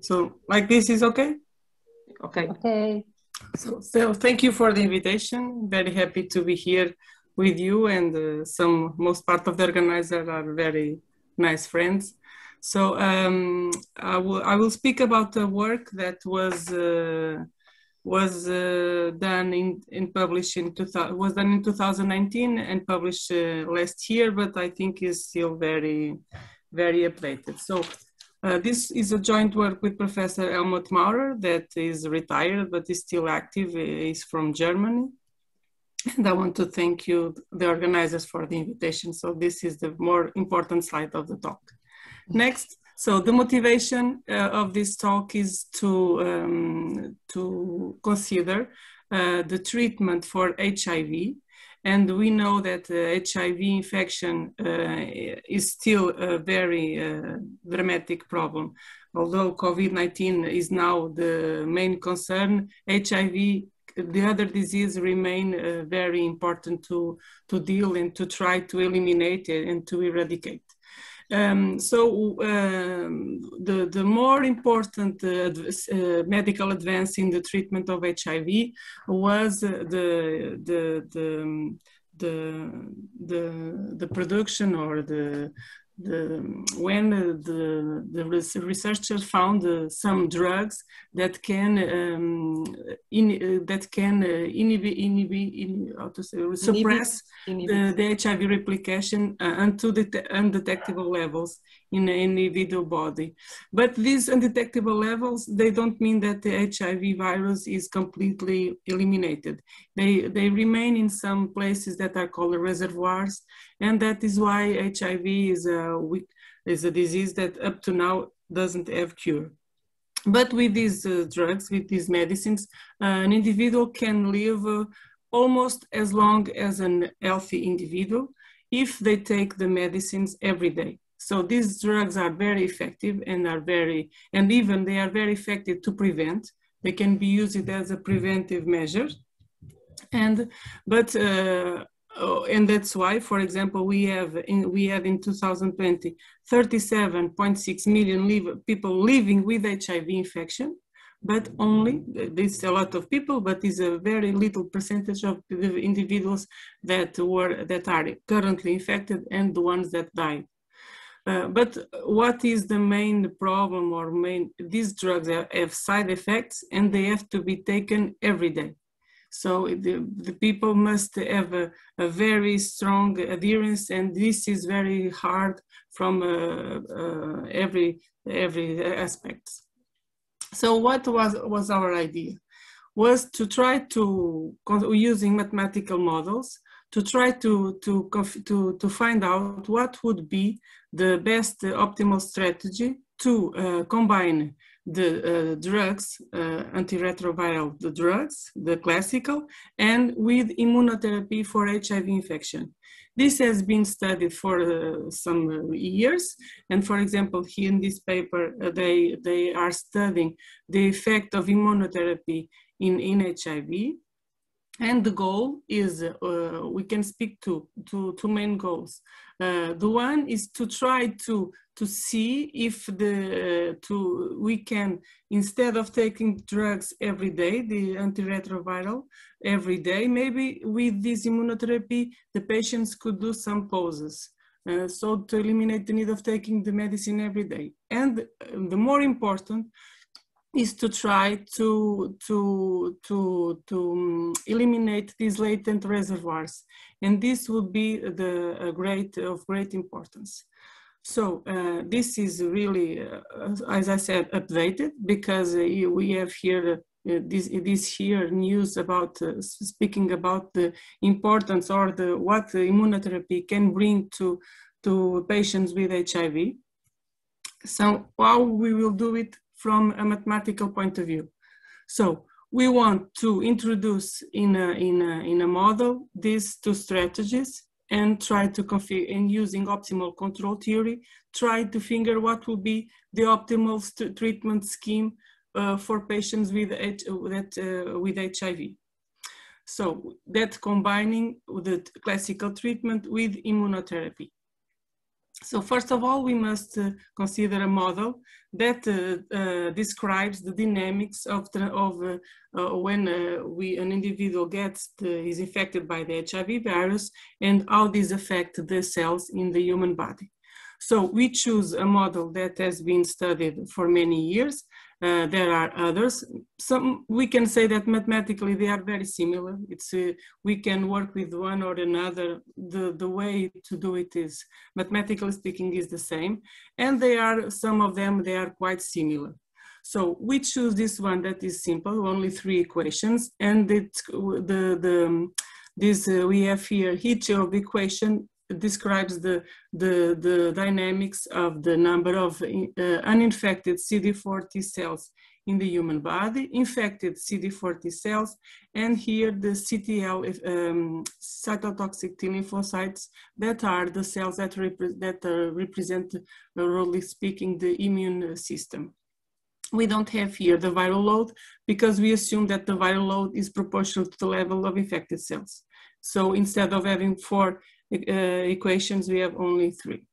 So like this is okay? Okay. Okay. So, so thank you for the invitation. Very happy to be here with you and uh, some, most part of the organizer are very nice friends. So um, I, will, I will speak about the work that was uh, was uh, done in, in published in 2000, was done in 2019 and published uh, last year, but I think is still very very updated. So uh, this is a joint work with Professor Helmut Maurer that is retired but is still active. He's from Germany. And I want to thank you, the organizers, for the invitation. So this is the more important slide of the talk. Next, so the motivation uh, of this talk is to, um, to consider uh, the treatment for HIV and we know that uh, HIV infection uh, is still a very uh, dramatic problem. Although COVID-19 is now the main concern, HIV the other disease remain uh, very important to, to deal and to try to eliminate and to eradicate. Um, so um, the, the more important uh, uh, medical advance in the treatment of HIV was the, the, the, the, the, the production or the, the, when the, the researchers found uh, some drugs that can um, in, uh, that can uh, inhibit, inhibit in, how to say, suppress inhibit. The, the, HIV replication uh, unto the undetectable levels in an individual body. But these undetectable levels, they don't mean that the HIV virus is completely eliminated. They, they remain in some places that are called reservoirs, and that is why HIV is a, is a disease that up to now doesn't have cure. But with these uh, drugs, with these medicines, uh, an individual can live uh, almost as long as an healthy individual if they take the medicines every day. So these drugs are very effective and are very, and even they are very effective to prevent. They can be used as a preventive measure. And, but, uh, oh, and that's why, for example, we have in, we have in 2020, 37.6 million live, people living with HIV infection but only this a lot of people but is a very little percentage of the individuals that were that are currently infected and the ones that died uh, but what is the main problem or main, these drugs have side effects and they have to be taken every day. So the, the people must have a, a, very strong adherence and this is very hard from uh, uh, every, every aspect. So what was, was our idea? Was to try to, using mathematical models, to try to, to, to, to find out what would be the best uh, optimal strategy to uh, combine the uh, drugs, uh, antiretroviral the drugs, the classical, and with immunotherapy for HIV infection. This has been studied for uh, some years, and for example, here in this paper, uh, they, they are studying the effect of immunotherapy in, in HIV, and the goal is uh, we can speak to, to two main goals. Uh, the one is to try to to see if the uh, to we can instead of taking drugs every day the antiretroviral every day maybe with this immunotherapy the patients could do some pauses uh, so to eliminate the need of taking the medicine every day. And uh, the more important is to try to to to to um, eliminate these latent reservoirs. And this would be the great of great importance. So uh, this is really uh, as i said updated because uh, we have here uh, this this here news about uh, speaking about the importance or the what the immunotherapy can bring to to patients with hiv so how we will do it from a mathematical point of view. So we want to introduce in a, in a, in a model these two strategies and try to configure, in using optimal control theory, try to figure what will be the optimal treatment scheme uh, for patients with, H that, uh, with HIV. So that combining the classical treatment with immunotherapy. So first of all, we must uh, consider a model that uh, uh, describes the dynamics of, the, of uh, uh, when uh, we, an individual gets the, is infected by the HIV virus and how these affect the cells in the human body. So we choose a model that has been studied for many years uh, there are others. Some we can say that mathematically they are very similar. It's uh, we can work with one or another. The the way to do it is mathematically speaking is the same, and they are some of them they are quite similar. So we choose this one that is simple, only three equations, and it, the the this uh, we have here each of equation describes the, the, the dynamics of the number of uh, uninfected CD4 cells in the human body, infected CD4 cells, and here the CTL um, cytotoxic T lymphocytes that are the cells that, repre that uh, represent, uh, roughly speaking, the immune system. We don't have here the viral load because we assume that the viral load is proportional to the level of infected cells. So instead of having four uh, equations, we have only three.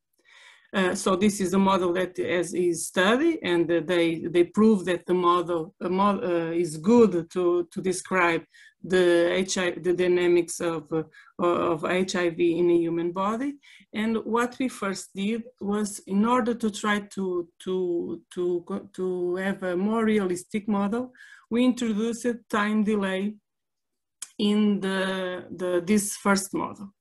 Uh, so this is a model that as is studied and uh, they, they prove that the model, mod, uh, is good to, to describe the, HIV, the dynamics of, uh, of HIV in a human body. And what we first did was in order to try to, to, to, to have a more realistic model, we introduced a time delay in the, the, this first model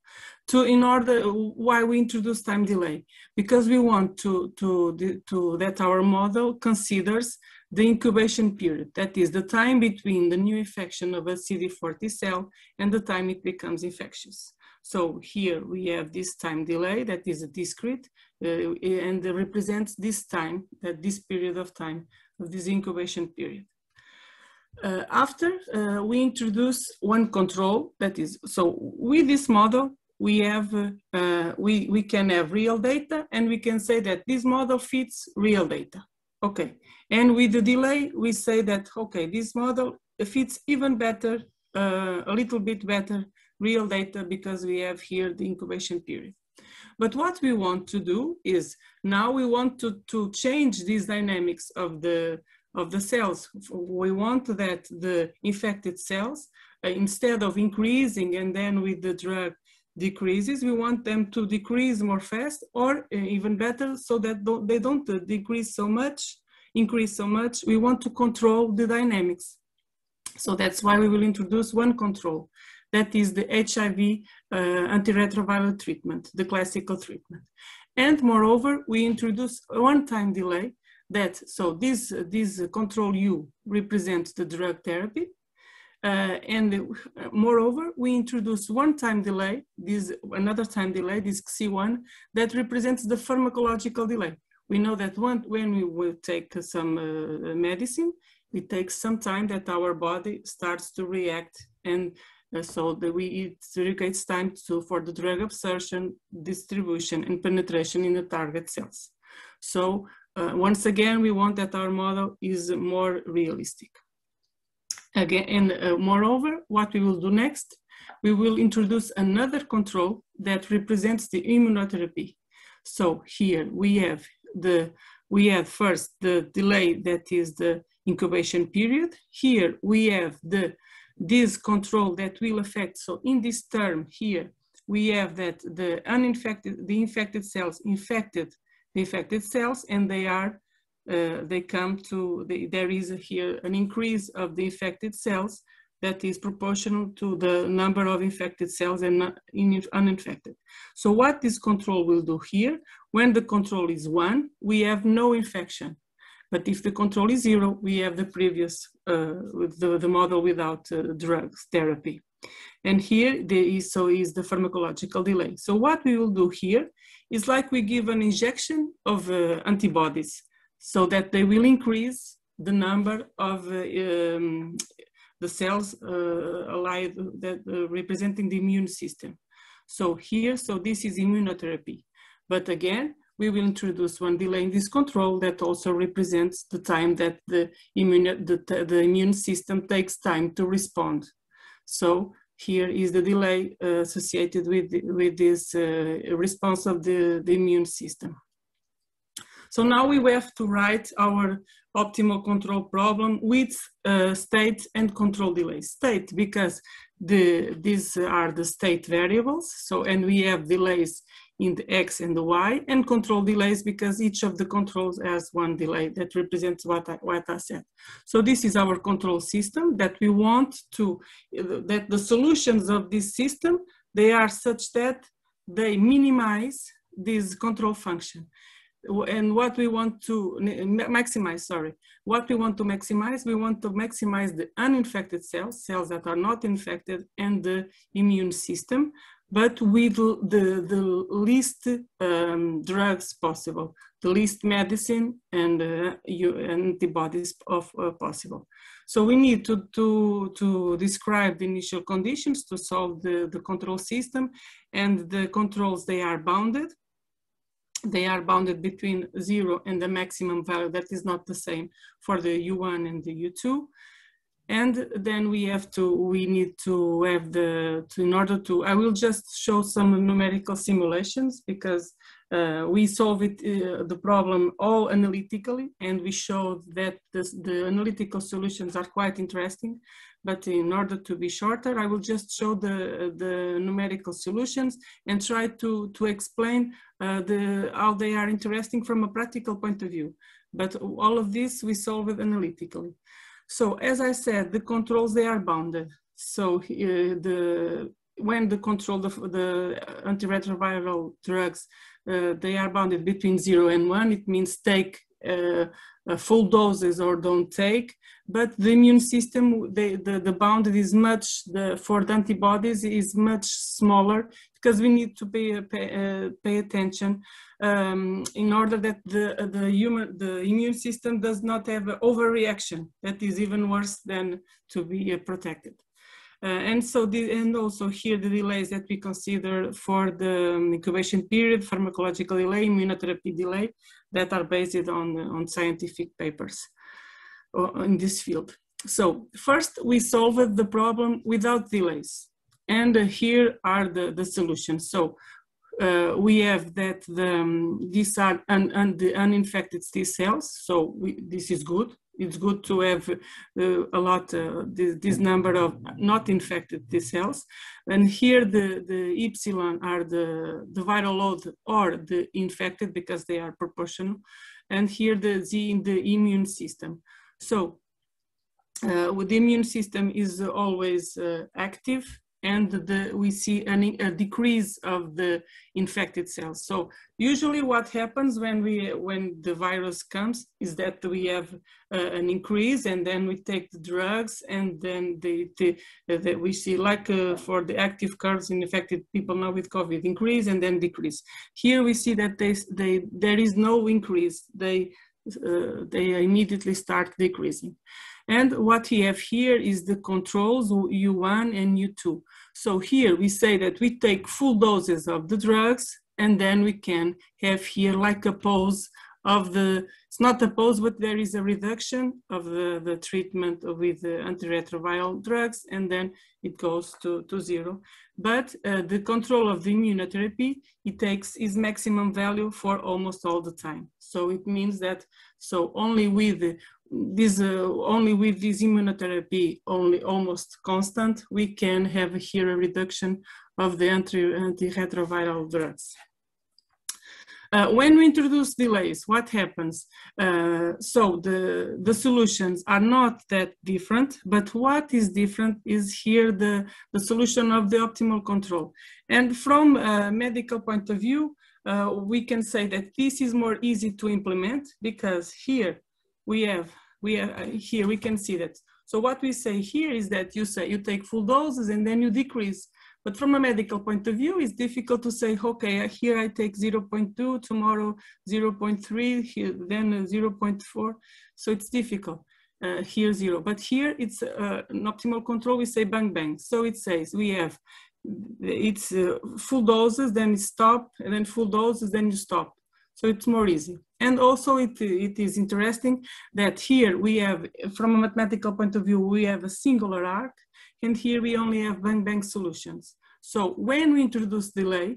to in order why we introduce time delay. Because we want to to to that our model considers the incubation period. That is the time between the new infection of a CD40 cell and the time it becomes infectious. So here we have this time delay that is a discrete uh, and represents this time that this period of time of this incubation period. Uh, after uh, we introduce one control that is so with this model we have uh, we we can have real data and we can say that this model fits real data. Okay. And with the delay we say that okay this model fits even better uh, a little bit better real data because we have here the incubation period. But what we want to do is now we want to to change these dynamics of the of the cells. We want that the infected cells uh, instead of increasing and then with the drug decreases, we want them to decrease more fast or uh, even better so that they don't uh, decrease so much, increase so much. We want to control the dynamics. So that's why we will introduce one control. That is the HIV uh, antiretroviral treatment, the classical treatment. And moreover, we introduce one time delay that, so this, this control U represents the drug therapy uh, and uh, moreover, we introduce one time delay, this another time delay, this C1, that represents the pharmacological delay. We know that one, when we will take some uh, medicine, it takes some time that our body starts to react and uh, so that we, it requires time to, for the drug absorption, distribution, and penetration in the target cells. So uh, once again, we want that our model is more realistic. Again, and uh, moreover, what we will do next, we will introduce another control that represents the immunotherapy. So here we have the we have first the delay that is the incubation period. Here we have the this control that will affect. So in this term here, we have that the uninfected, the infected cells infected the infected cells, and they are uh, they come to, the, there is here an increase of the infected cells that is proportional to the number of infected cells and in uninfected. So what this control will do here, when the control is one, we have no infection. But if the control is zero, we have the previous, uh, the, the model without uh, drugs therapy. And here there is, so is the pharmacological delay. So what we will do here is like we give an injection of uh, antibodies so that they will increase the number of uh, um, the cells uh, alive that uh, representing the immune system. So here, so this is immunotherapy. But again, we will introduce one delay in this control that also represents the time that the immune, the, the immune system takes time to respond. So here is the delay uh, associated with, with this uh, response of the, the immune system. So now we have to write our optimal control problem with uh, state and control delay. State because the, these are the state variables. So, and we have delays in the X and the Y and control delays because each of the controls has one delay that represents what I, what I said. So this is our control system that we want to, that the solutions of this system, they are such that they minimize this control function and what we want to maximize, sorry, what we want to maximize, we want to maximize the uninfected cells, cells that are not infected, and the immune system, but with the, the least um, drugs possible, the least medicine and uh, antibodies of, uh, possible. So we need to, to, to describe the initial conditions to solve the, the control system and the controls, they are bounded they are bounded between zero and the maximum value that is not the same for the U1 and the U2. And then we have to, we need to have the, to, in order to, I will just show some numerical simulations because uh, we solve it, uh, the problem all analytically and we showed that this, the analytical solutions are quite interesting but in order to be shorter, I will just show the, the numerical solutions and try to, to explain uh, the, how they are interesting from a practical point of view. But all of this we solve it analytically. So as I said, the controls, they are bounded. So uh, the, when the control, the, the antiretroviral drugs, uh, they are bounded between zero and one, it means take full doses or don't take, but the immune system, the, the, the bounded is much, the, for the antibodies is much smaller because we need to pay, pay, uh, pay attention um, in order that the, the, human, the immune system does not have an overreaction that is even worse than to be uh, protected. Uh, and so the, and also here the delays that we consider for the um, incubation period, pharmacological delay, immunotherapy delay that are based on, on scientific papers uh, in this field. So first we solved the problem without delays. And uh, here are the, the solutions. So uh, we have that the, um, these are un, un, the uninfected T cells. So we, this is good it's good to have uh, a lot, uh, this, this, number of not infected T cells. And here the, the epsilon are the, the viral load or the infected because they are proportional. And here the Z in the immune system. So uh, the immune system is always uh, active and the, we see an, a decrease of the infected cells. So usually what happens when, we, when the virus comes is that we have uh, an increase and then we take the drugs and then they, they, they we see like uh, for the active curves in infected people now with COVID increase and then decrease. Here we see that they, they, there is no increase. They, uh, they immediately start decreasing. And what we have here is the controls U1 and U2. So here we say that we take full doses of the drugs and then we can have here like a pause of the, it's not a pause, but there is a reduction of the, the treatment with the antiretroviral drugs and then it goes to, to zero. But uh, the control of the immunotherapy, it takes its maximum value for almost all the time. So it means that, so only with this uh, only with this immunotherapy only almost constant we can have here a reduction of the anti antiretroviral drugs. Uh, when we introduce delays what happens? Uh, so the the solutions are not that different but what is different is here the the solution of the optimal control. And from a medical point of view uh, we can say that this is more easy to implement because here we have, we have, uh, here we can see that. So what we say here is that you say you take full doses and then you decrease. But from a medical point of view, it's difficult to say, okay, here I take 0.2, tomorrow 0.3, here, then 0.4. So it's difficult. Uh, here zero, but here it's uh, an optimal control. We say bang bang. So it says we have it's uh, full doses, then stop, and then full doses, then you stop. So it's more easy. And also it, it is interesting that here we have, from a mathematical point of view, we have a singular arc and here we only have bang-bang solutions. So when we introduce delay,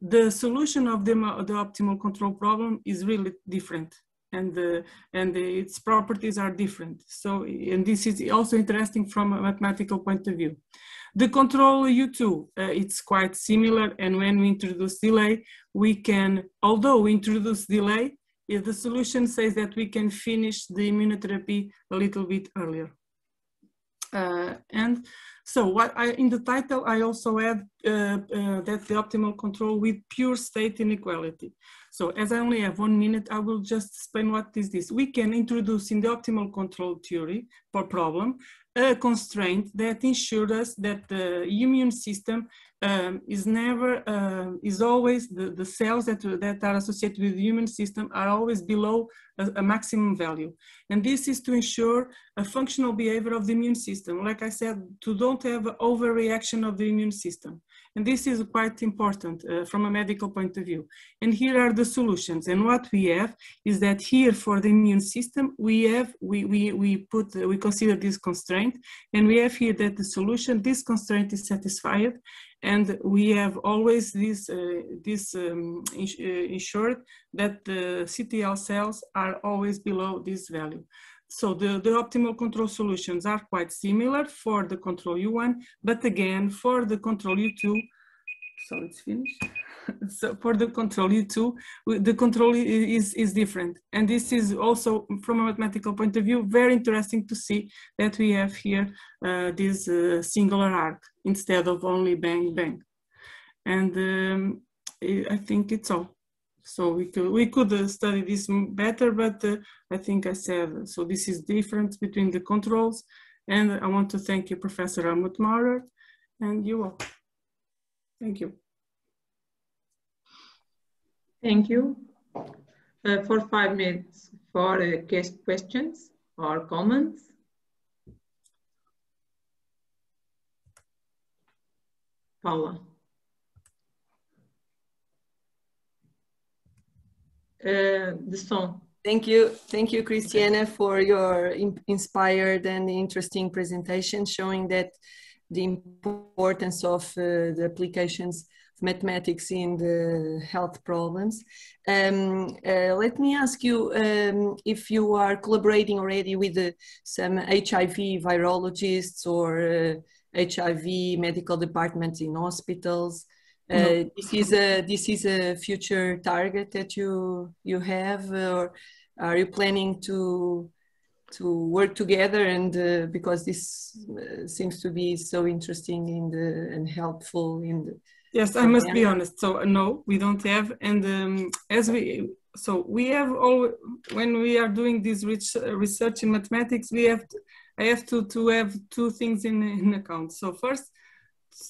the solution of the, the optimal control problem is really different and the, and the, its properties are different. So, and this is also interesting from a mathematical point of view. The control U2, uh, it's quite similar. And when we introduce delay, we can, although we introduce delay, the solution says that we can finish the immunotherapy a little bit earlier. Uh, and so what I, in the title, I also add uh, uh, that the optimal control with pure state inequality. So as I only have one minute, I will just explain what is this. We can introduce in the optimal control theory for problem a constraint that ensures us that the immune system um, is never, uh, is always, the, the cells that, that are associated with the immune system are always below a, a, maximum value. And this is to ensure a functional behavior of the immune system. Like I said, to don't have overreaction of the immune system. And this is quite important uh, from a medical point of view. And here are the solutions. And what we have is that here for the immune system, we have, we, we, we put, we consider this constraint. And we have here that the solution, this constraint is satisfied. And we have always this, uh, this um, uh, ensured that the CTL cells are always below this value. So the, the optimal control solutions are quite similar for the control U1, but again, for the control U2, so it's finished. so for the control U2, the control is, is different. And this is also, from a mathematical point of view, very interesting to see that we have here uh, this uh, singular arc instead of only bang, bang. And um, I think it's all. So we could, we could uh, study this better, but uh, I think I said, so this is difference between the controls. And I want to thank you, Professor Helmut Maurer, and you all. Thank you. Thank you. Uh, for five minutes for uh, questions or comments. Paula. Uh, the song. Thank you. Thank you, Cristiana, for your inspired and interesting presentation showing that the importance of uh, the applications of mathematics in the health problems. Um, uh, let me ask you um, if you are collaborating already with uh, some HIV virologists or HIV uh, medical departments in hospitals uh, this is a this is a future target that you you have, or are you planning to to work together? And uh, because this uh, seems to be so interesting in the and helpful in the. Yes, I must be honest. So no, we don't have, and um, as we so we have all when we are doing this rich research in mathematics, we have to, I have to to have two things in in account. So first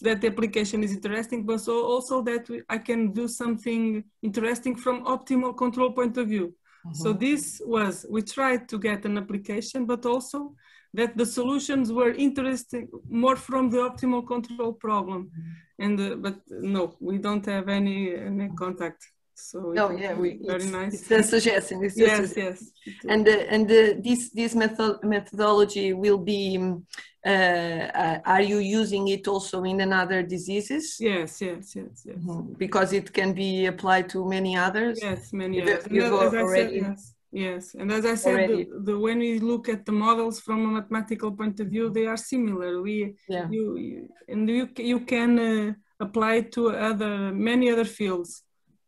that the application is interesting, but so also that I can do something interesting from optimal control point of view. Mm-hmm. So this was, we tried to get an application, but also that the solutions were interesting more from the optimal control problem. Mm-hmm. And, uh, but no, we don't have any, any contact. So no, yeah, we, very nice. It's a suggestion. It's yes, a, yes. And and uh, this this method methodology will be. Um, uh, uh, are you using it also in another diseases? Yes, yes, yes, yes. Mm-hmm. Because it can be applied to many others. Yes, many others. You already. Said, yes. Yes, and as I said, the, the, when we look at the models from a mathematical point of view, they are similar. We, yeah. you, you and you you can uh, apply it to other many other fields.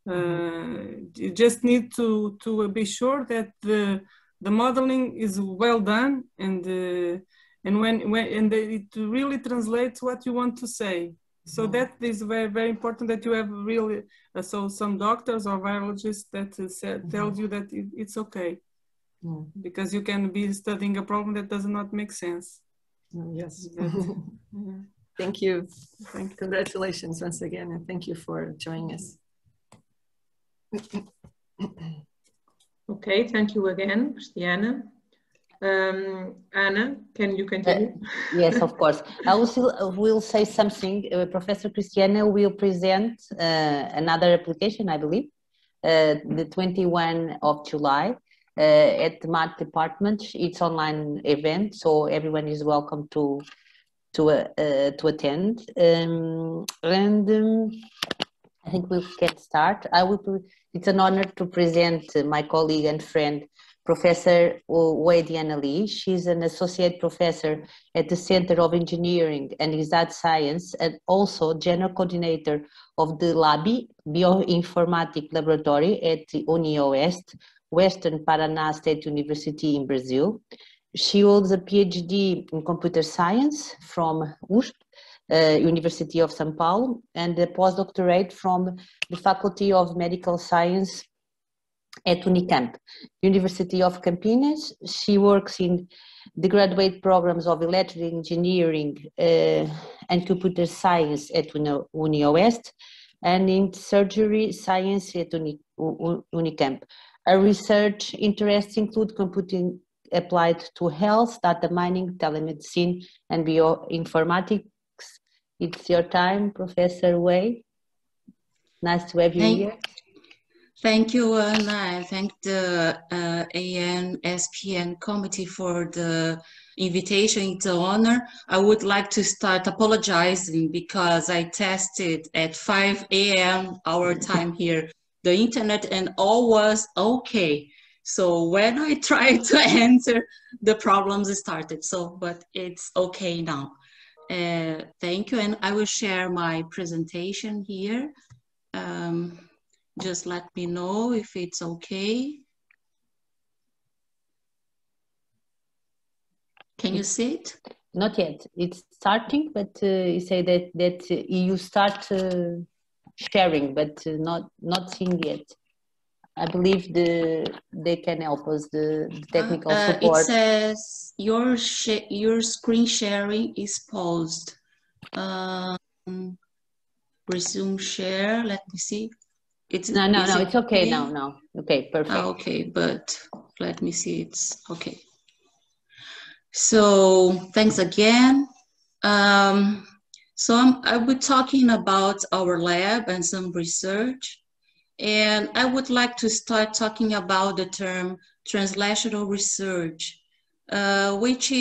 Mm-hmm. you just need to to be sure that the the modeling is well done and uh, and when when and it really translates what you want to say. So mm-hmm. that is very very important that you have really uh, so some doctors or virologists that uh, say, mm-hmm. tells you that it, it's okay. Because you can be studying a problem that does not make sense. Mm, yes. Thank you. Thank you. Congratulations once again and thank you for joining us okay, thank you again, Cristiana. Um, Anna, can you continue? Uh, yes, of course. I will, will say something. Uh, Professor Cristiana will present uh, another application, I believe, uh, the 21 of July uh, at the math department. It's online event, so everyone is welcome to to uh, to attend. Um, and um, I think we can start. I will. It's an honor to present my colleague and friend, Professor Huei Diana Lee. She's an associate professor at the Center of Engineering and Exact Science and also general coordinator of the LABI Bioinformatic Laboratory at the UniOeste, Western Paraná State University in Brazil. She holds a PhD in computer science from USP, uh, University of São Paulo, and a postdoctorate from the Faculty of Medical Science at Unicamp, University of Campinas. She works in the graduate programs of electrical engineering uh, and computer science at UniOeste and in surgery science at Uni, Unicamp. Her research interests include computing applied to health, data mining, telemedicine, and bioinformatics. It's your time, Professor Huei. Nice to have you thank, here. Thank you, and I thank the uh, ANSPN committee for the invitation. It's an honor. I would like to start apologizing because I tested at 5 a.m. our time here, the internet, and all was okay. So when I tried to answer, the problems started. So, but it's okay now. Uh, thank you, and I will share my presentation here. Um, just let me know if it's okay. Can you see it? Not yet. It's starting, but uh, you say that that you start uh, sharing, but uh, not not seeing yet. I believe the they can help us the, the technical Uh, support. It says your your screen sharing is paused. Um, resume share. Let me see. It's no, no, no. it It's okay now. Now, okay, perfect. Ah, okay, but let me see. It's okay. So thanks again. Um, so I'm, I'll be talking about our lab and some research. And I would like to start talking about the term translational research, uh, which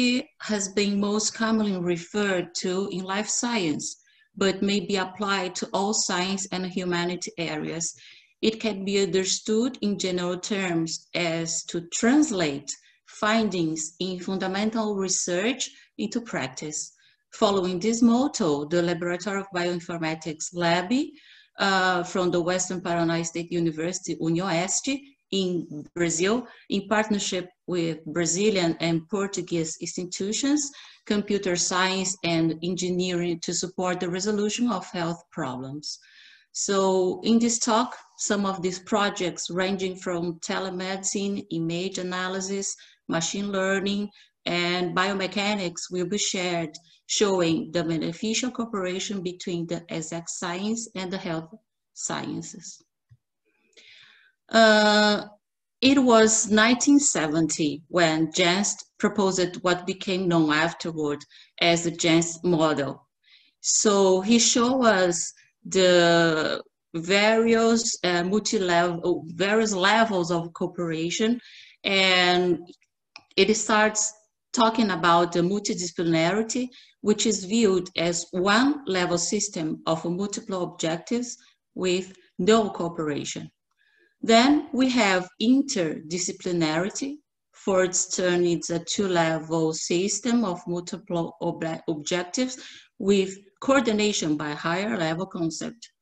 has been most commonly referred to in life science, but may be applied to all science and humanity areas. It can be understood in general terms as to translate findings in fundamental research into practice. Following this motto, the Laboratory of Bioinformatics, LABI, uh, from the Western Paraná State University, UniOeste, in Brazil, in partnership with Brazilian and Portuguese institutions, computer science and engineering to support the resolution of health problems. So in this talk, some of these projects ranging from telemedicine, image analysis, machine learning, and biomechanics will be shared, showing the beneficial cooperation between the exact science and the health sciences. Uh, it was 1970 when Jantsch proposed what became known afterward as the Jantsch model. So he showed us the various uh, multi-level, various levels of cooperation, and it starts talking about the multidisciplinarity, which is viewed as one level system of multiple objectives with no cooperation. Then we have interdisciplinarity. For its turn, it's a two-level system of multiple ob objectives with coordination by higher level concept.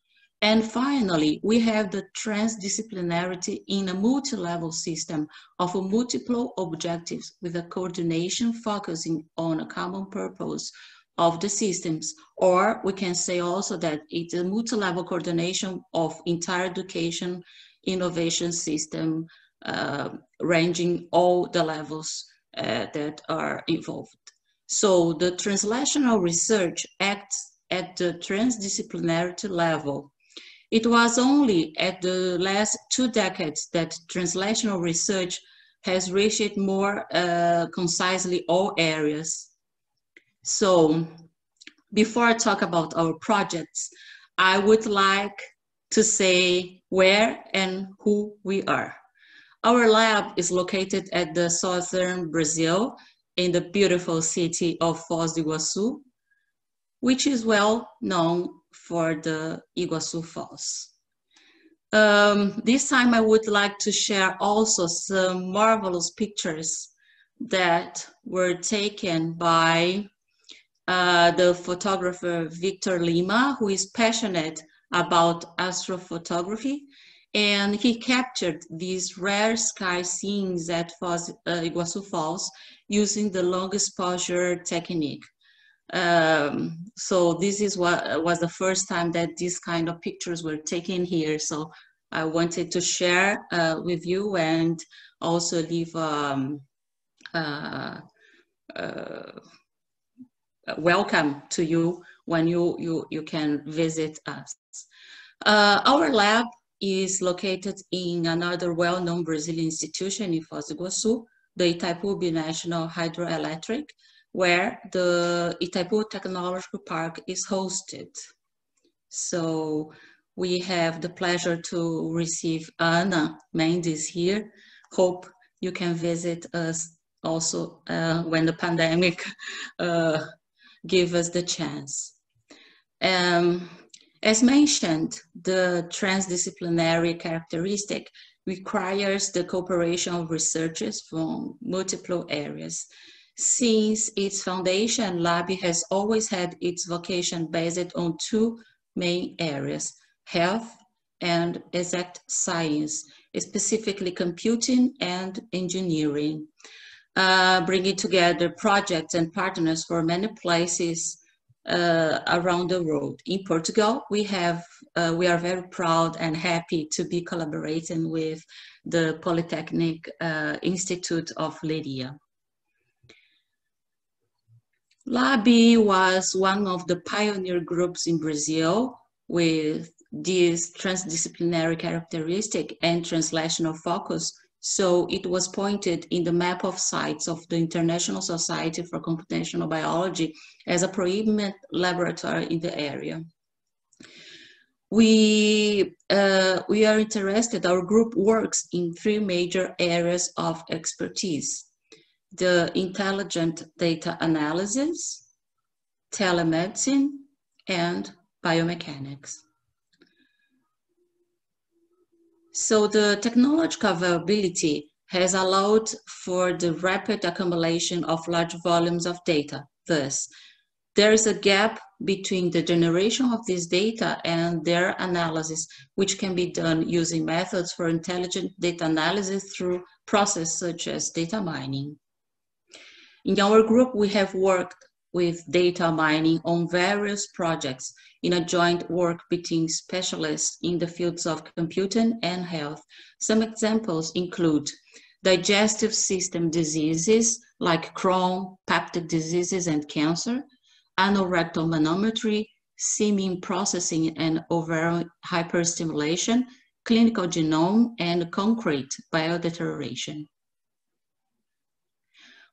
And finally, we have the transdisciplinarity in a multi-level system of multiple objectives with a coordination focusing on a common purpose of the systems. Or we can say also that it's a multi-level coordination of entire education innovation system uh, ranging all the levels uh, that are involved. So the translational research acts at the transdisciplinarity level. It was only at the last two decades that translational research has reached more uh, concisely all areas. So before I talk about our projects, I would like to say where and who we are. Our lab is located at the southern Brazil in the beautiful city of Foz do Iguaçu. which is well known for the Iguazu Falls. Um, this time I would like to share also some marvelous pictures that were taken by uh, the photographer Victor Lima, who is passionate about astrophotography. And he captured these rare sky scenes at Foz, uh, Iguazu Falls using the long exposure technique. Um, so this is what was the first time that these kind of pictures were taken here. So I wanted to share uh, with you and also leave um, uh, uh, welcome to you when you, you, you can visit us. Uh, our lab is located in another well-known Brazilian institution in Foz do Iguaçu, the Itaipu National Hydroelectric, where the Itaipu Technological Park is hosted. So we have the pleasure to receive Ana Mendes here. Hope you can visit us also uh, when the pandemic uh, give us the chance. Um, as mentioned, the transdisciplinary characteristic requires the cooperation of researchers from multiple areas. Since its foundation, LABI has always had its vocation based on two main areas, health and exact science, specifically computing and engineering uh, bringing together projects and partners for many places uh, around the world. In Portugal, we have uh, we are very proud and happy to be collaborating with the Polytechnic uh, Institute of Leiria. LABI was one of the pioneer groups in Brazil with this transdisciplinary characteristic and translational focus so it was pointed in the map of sites of the International Society for Computational Biology as a prominent laboratory in the area. We, uh, we are interested, our group works in three major areas of expertise. The intelligent data analysis, telemedicine, and biomechanics. So the technological availability has allowed for the rapid accumulation of large volumes of data. Thus, there is a gap between the generation of this data and their analysis, which can be done using methods for intelligent data analysis through processes such as data mining. In our group, we have worked with data mining on various projects in a joint work between specialists in the fields of computing and health. Some examples include digestive system diseases like Crohn, peptic diseases and cancer, anorectal manometry, semen processing and ovarian hyperstimulation, clinical genome, and concrete biodeterioration.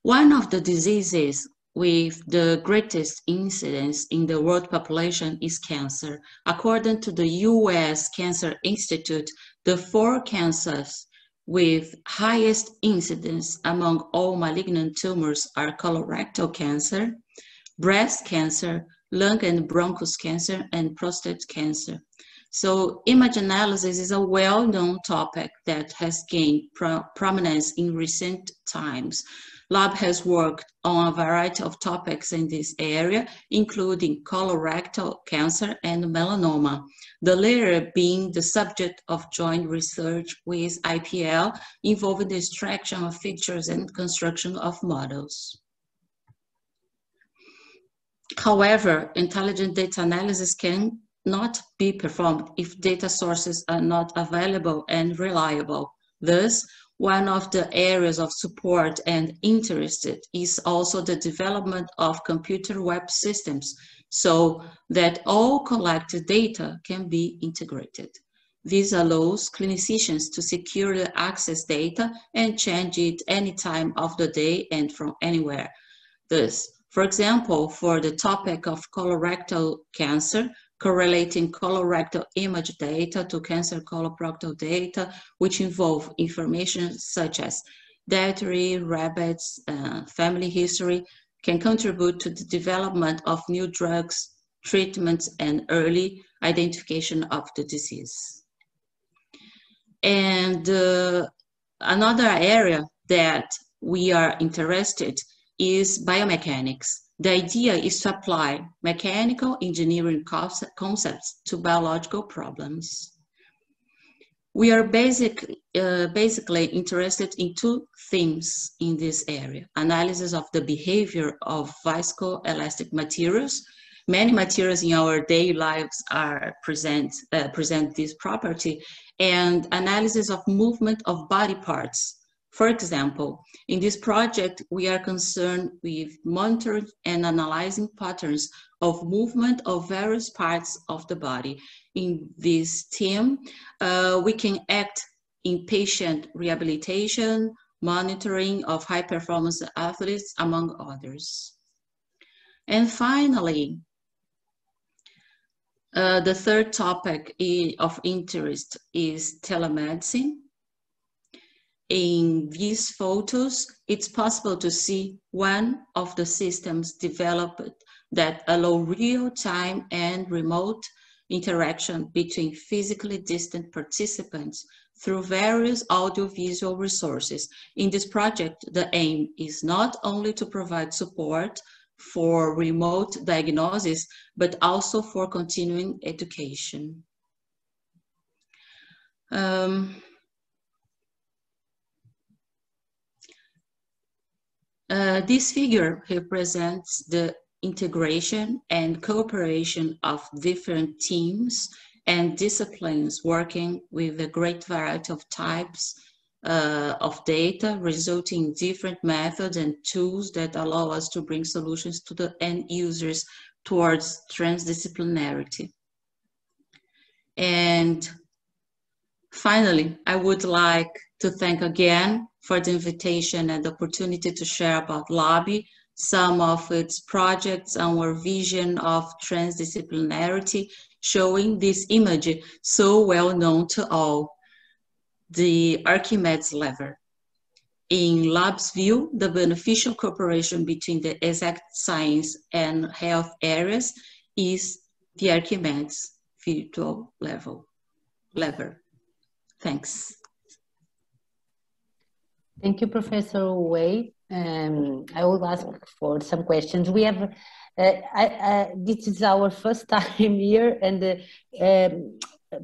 One of the diseases with the greatest incidence in the world population is cancer. According to the US Cancer Institute, the four cancers with highest incidence among all malignant tumors are colorectal cancer, breast cancer, lung and bronchus cancer, and prostate cancer. So image analysis is a well-known topic that has gained pro prominence in recent times. Lab has worked on a variety of topics in this area, including colorectal cancer and melanoma, the latter being the subject of joint research with IPL involving the extraction of features and construction of models. However, intelligent data analysis can not be performed if data sources are not available and reliable. Thus, one of the areas of support and interest is also the development of computer web systems so that all collected data can be integrated. This allows clinicians to securely access data and change it any time of the day and from anywhere. Thus, for example, for the topic of colorectal cancer, correlating colorectal image data to cancer colorectal data, which involve information such as dietary, rabbits, uh, family history, can contribute to the development of new drugs treatments, and early identification of the disease. And uh, another area that we are interested is biomechanics. The idea is to apply mechanical engineering concepts to biological problems. We are basic, uh, basically interested in two themes in this area. Analysis of the behavior of viscoelastic materials. Many materials in our daily lives are present, uh, present this property and analysis of movement of body parts for example, in this project, we are concerned with monitoring and analyzing patterns of movement of various parts of the body. In this team, uh, we can act in patient rehabilitation, monitoring of high performance athletes, among others. And finally, uh, the third topic of interest is telemedicine. In these photos, it's possible to see one of the systems developed that allow real-time and remote interaction between physically distant participants through various audiovisual resources. In this project, the aim is not only to provide support for remote diagnosis, but also for continuing education. Um, Uh, this figure represents the integration and cooperation of different teams and disciplines working with a great variety of types uh, of data, resulting in different methods and tools that allow us to bring solutions to the end users towards transdisciplinarity. And finally, I would like to thank again for the invitation and the opportunity to share about LABI, some of its projects, and our vision of transdisciplinarity, showing this image so well known to all, the Archimedes lever. In LAB's view, the beneficial cooperation between the exact science and health areas is the Archimedes virtual level lever. Thanks. Thank you, Professor Huei. Um, I will ask for some questions. We have, uh, I, this is our first time here, and uh, um,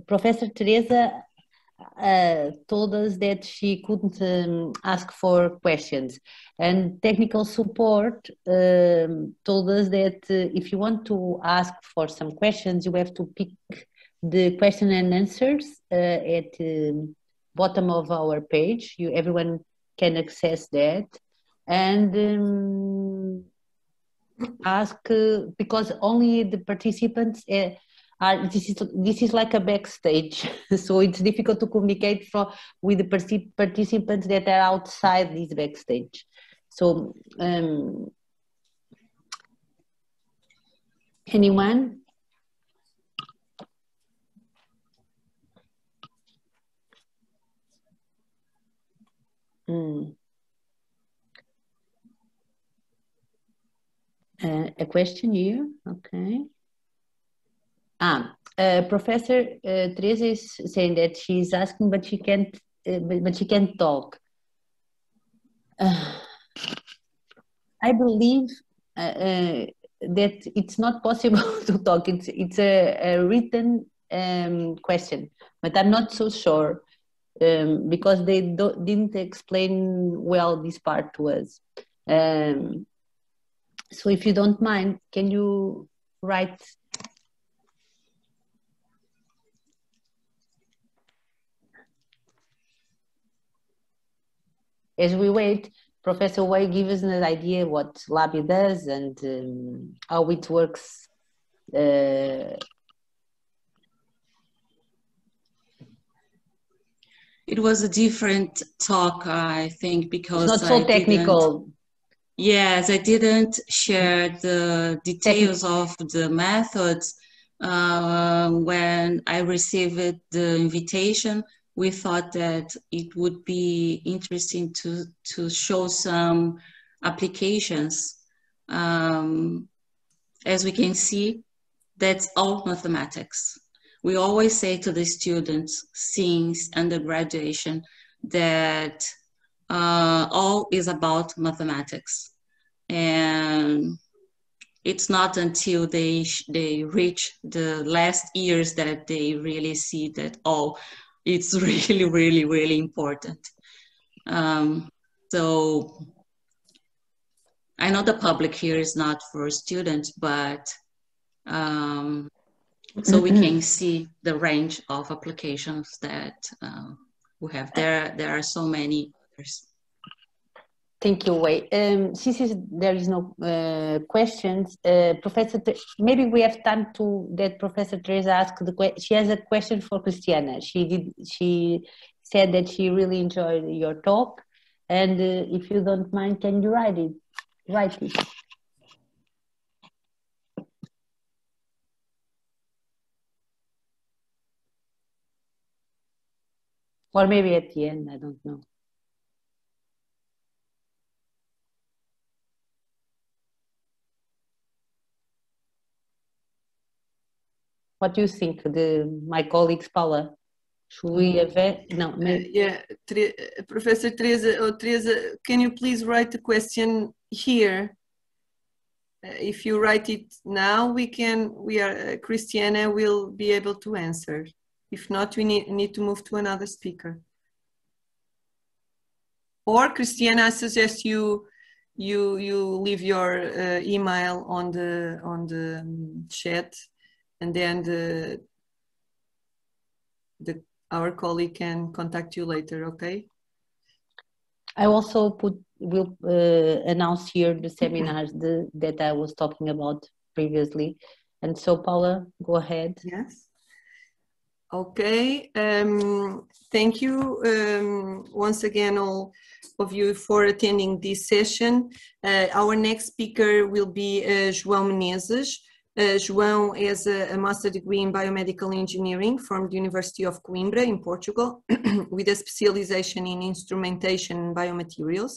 Professor Teresa uh, told us that she couldn't um, ask for questions. And technical support um, told us that uh, if you want to ask for some questions, you have to pick the question and answers uh, at the um, bottom of our page. You everyone can access that. And um, ask uh, because only the participants uh, are this is this is like a backstage. So it's difficult to communicate from with the participants that are outside this backstage. So um, anyone Mm. Uh, a question here, okay. Ah, uh, Professor uh, Teresa is saying that she's asking, but she can't, uh, but, she can't talk. Uh, I believe uh, that it's not possible to talk. It's it's a, a written um, question, but I'm not so sure um, because they didn't explain well this part to us. Um, so if you don't mind, can you write as we wait, Professor Huei give us an idea what LABI does and um, how it works uh, it was a different talk, I think, because it's not so I technical. Yes, I didn't share the details of the methods. Uh, when I received the invitation, we thought that it would be interesting to, to show some applications. Um, as we can see, that's all mathematics. We always say to the students since undergraduation that uh, all is about mathematics. And it's not until they they reach the last years that they really see that oh it's really really really important um, so i know the public here is not for students but um, so we can see the range of applications that uh, we have there there are so many others Thank you, Huei. Um, since there is no uh, questions, uh, Professor, maybe we have time to that Professor Teresa asked the question. She has a question for Cristiana. She did. She said that she really enjoyed your talk, and uh, if you don't mind, can you write it? Write it. Or maybe at the end, I don't know. What do you think, the, my colleagues, Paula? Should we have, no, Uh, yeah, Tre- Professor Teresa, oh, Teresa, can you please write the question here? Uh, if you write it now, we can, we are, uh, Cristiana will be able to answer. If not, we need, need to move to another speaker. Or Cristiana, I suggest you, you, you leave your uh, email on the, on the um, chat and then the, the, our colleague can contact you later, okay? I also put will uh, announce here the seminars the, that I was talking about previously. And so, Paula, go ahead. Yes. Okay. Um, thank you um, once again, all of you, for attending this session. Uh, our next speaker will be uh, João Menezes. Uh, João has a, a master degree in biomedical engineering from the University of Coimbra in Portugal with a specialization in instrumentation and biomaterials.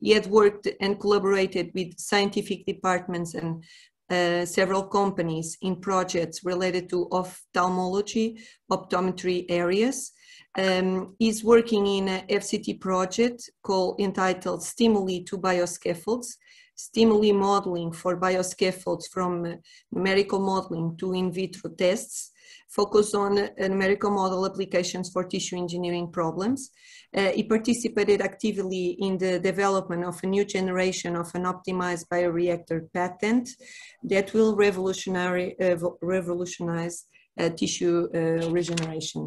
He had worked and collaborated with scientific departments and uh, several companies in projects related to ophthalmology, optometry areas. Um, he's working in a FCT project called entitled Stimuli to Bioscaffolds, stimuli modeling for bioscaffolds from uh, numerical modeling to in vitro tests, focus on numerical model applications for tissue engineering problems. Uh, he participated actively in the development of a new generation of an optimized bioreactor patent that will revolutionary, uh, revolutionize uh, tissue uh, regeneration.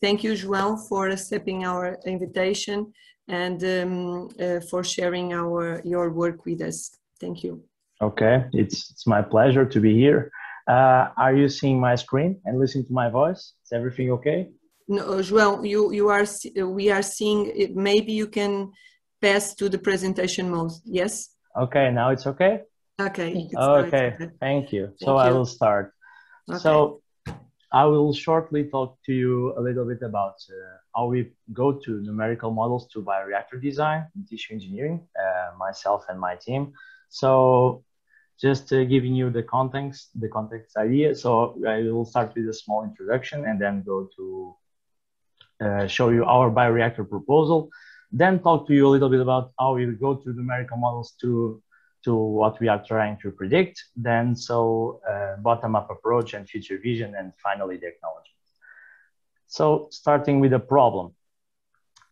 Thank you, João, for accepting our invitation and um, uh, for sharing our your work with us. Thank you. Okay, it's it's my pleasure to be here. Uh, are you seeing my screen and listening to my voice? Is everything okay? No, João, you you are we are seeing. It. Maybe you can pass to the presentation mode. Yes. Okay, now it's okay. Okay. Okay, thank you. Thank so I will start. Okay. So I will shortly talk to you a little bit about uh, how we go to numerical models to bioreactor design and tissue engineering, uh, myself and my team. So just uh, giving you the context, the context idea. So I will start with a small introduction and then go to uh, show you our bioreactor proposal. Then talk to you a little bit about how we go to numerical models to to what we are trying to predict, then so uh, bottom-up approach and future vision, and finally the acknowledgement. So starting with the problem.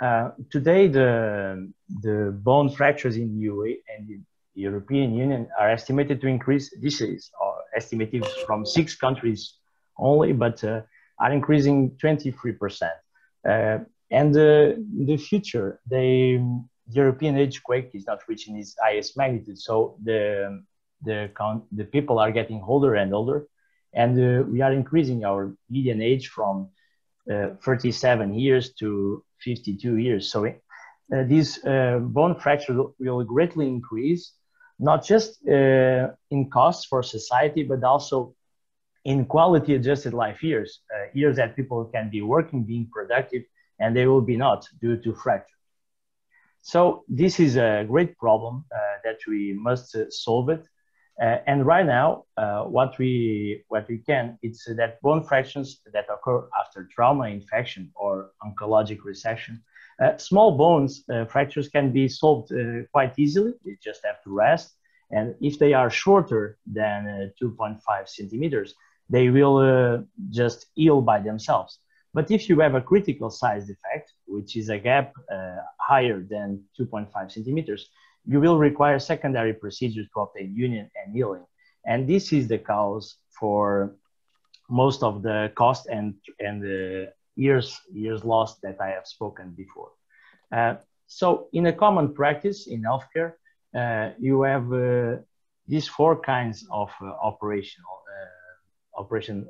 Uh, today, the, the bone fractures in the UA and European Union are estimated to increase, this is uh, estimated from six countries only, but uh, are increasing 23%. Uh, and uh, the future, the European age quake is not reaching its highest magnitude. So the the count, the people are getting older and older, and uh, we are increasing our median age from uh, 37 years to 52 years. So uh, this uh, bone fracture will greatly increase, not just uh, in costs for society, but also in quality adjusted life years, uh, years that people can be working, being productive, and they will be not due to fracture. So this is a great problem uh, that we must uh, solve it. Uh, and right now, uh, what we what we can it's that bone fractions that occur after trauma, infection, or oncologic resection. Uh, small bones uh, fractures can be solved uh, quite easily. You just have to rest, and if they are shorter than uh, 2.5 centimeters, they will just heal by themselves. But if you have a critical size defect, which is a gap higher than 2.5 centimeters, you will require secondary procedures to obtain union and healing. And this is the cause for most of the cost and, and years, years lost that I have spoken before. Uh, so in a common practice in healthcare, uh, you have uh, these four kinds of uh, operational uh, operation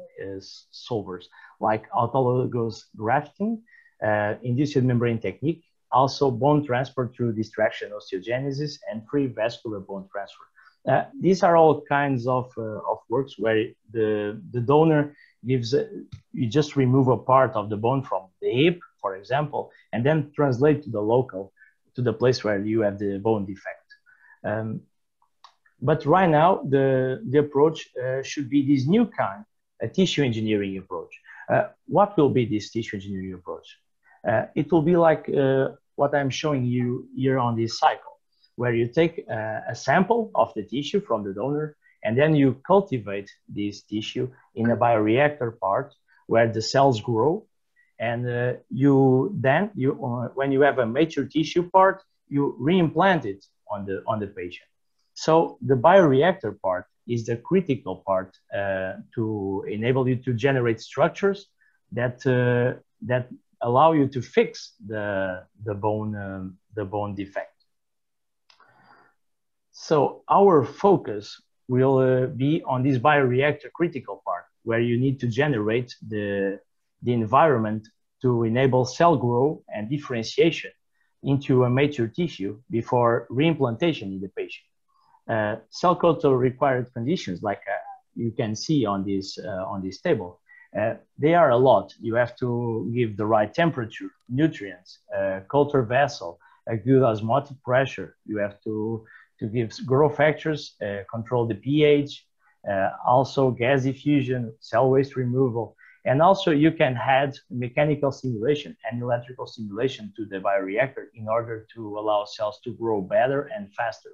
solvers, like autologous grafting, uh, induced membrane technique, also bone transfer through distraction osteogenesis and free vascular bone transfer. These are all kinds of, of works where the, the donor gives, a, you just remove a part of the bone from the hip, for example, and then translate to the local, to the place where you have the bone defect. Um, but right now, the, the approach uh, should be this new kind, a tissue engineering approach. Uh, what will be this tissue engineering approach? Uh, it will be like uh, what I'm showing you here on this cycle, where you take a, a sample of the tissue from the donor and then you cultivate this tissue in a bioreactor part where the cells grow and uh, you then you uh, when you have a mature tissue part you reimplant it on the on the patient so the bioreactor part is the critical part uh, to enable you to generate structures that uh, that allow you to fix the, the, bone, um, the bone defect. So our focus will uh, be on this bioreactor critical part where you need to generate the, the environment to enable cell growth and differentiation into a mature tissue before reimplantation in the patient. Uh, cell culture required conditions like uh, you can see on this, uh, on this table uh, they are a lot. You have to give the right temperature, nutrients, uh, culture vessel, a good osmotic pressure. You have to, to give growth factors, uh, control the pH, uh, also gas diffusion, cell waste removal. And also you can add mechanical stimulation and electrical stimulation to the bioreactor in order to allow cells to grow better and faster.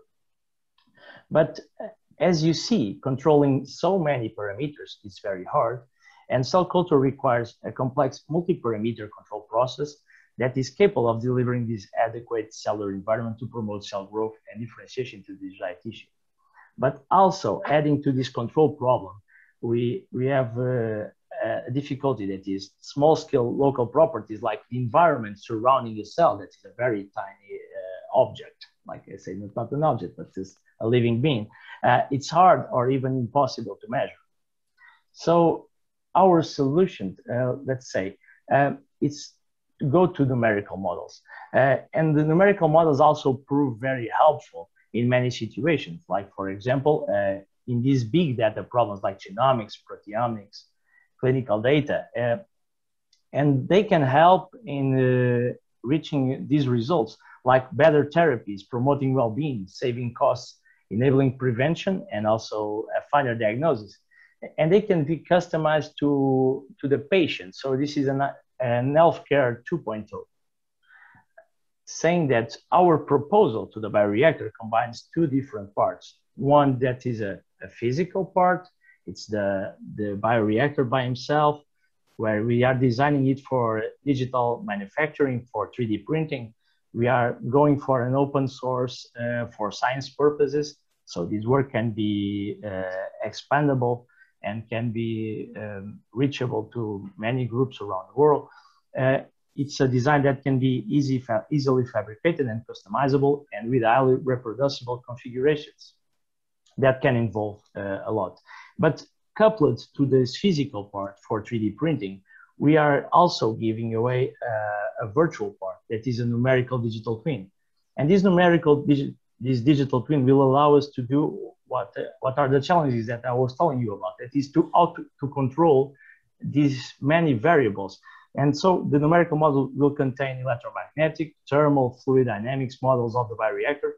But uh, as you see, controlling so many parameters is very hard and cell culture requires a complex multi-parameter control process that is capable of delivering this adequate cellular environment to promote cell growth and differentiation to the desired tissue. But also adding to this control problem, we, we have uh, a difficulty that is small scale local properties like the environment surrounding a cell that is a very tiny uh, object. Like I say, not an object, but just a living being. Uh, it's hard or even impossible to measure. So our solution, uh, let's say, uh, it's go to numerical models. Uh, and the numerical models also prove very helpful in many situations. Like, for example, uh, in these big data problems like genomics, proteomics, clinical data. Uh, and they can help in uh, reaching these results, like better therapies, promoting well-being, saving costs, enabling prevention, and also a finer diagnosis and they can be customized to, to the patient. So this is an, an healthcare 2.0 saying that our proposal to the bioreactor combines two different parts. One that is a, a physical part, it's the, the bioreactor by himself, where we are designing it for digital manufacturing, for 3D printing. We are going for an open source uh, for science purposes. So this work can be uh, expandable and can be um, reachable to many groups around the world. Uh, it's a design that can be easy fa easily fabricated and customizable and with highly reproducible configurations that can involve uh, a lot. But coupled to this physical part for 3D printing, we are also giving away uh, a virtual part that is a numerical digital twin. And this numerical digi this digital twin will allow us to do what what are the challenges that I was telling you about? That is to how to, to control these many variables. And so the numerical model will contain electromagnetic, thermal, fluid dynamics models of the bioreactor.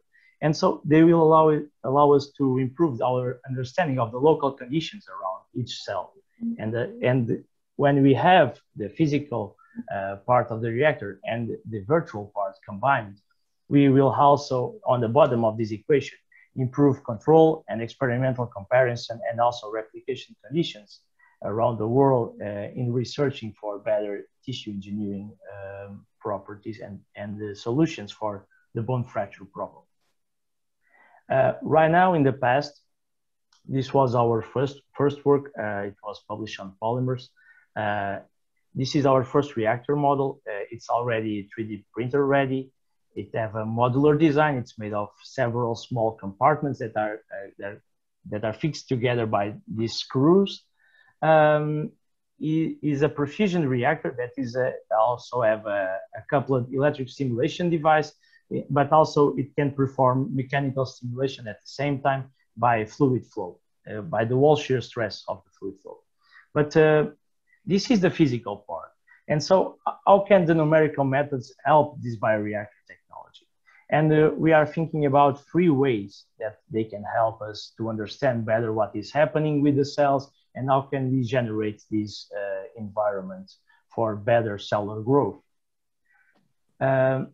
And so they will allow, it, allow us to improve our understanding of the local conditions around each cell. And, uh, and when we have the physical uh, part of the reactor and the virtual part combined, we will also, on the bottom of this equation, improve control and experimental comparison and also replication conditions around the world uh, in researching for better tissue engineering um, properties and, and the solutions for the bone fracture problem. Uh, right now, in the past, this was our first, first work. Uh, it was published on polymers. Uh, this is our first reactor model. Uh, it's already 3D printer ready. It have a modular design. It's made of several small compartments that are, uh, that, are fixed together by these screws um, is a perfusion reactor that is a, also have a, a coupled electric stimulation device, but also it can perform mechanical stimulation at the same time by fluid flow, uh, by the wall shear stress of the fluid flow. But uh, this is the physical part. And so how can the numerical methods help this bioreactor technology? And uh, we are thinking about three ways that they can help us to understand better what is happening with the cells and how can we generate these uh, environments for better cellular growth. Um,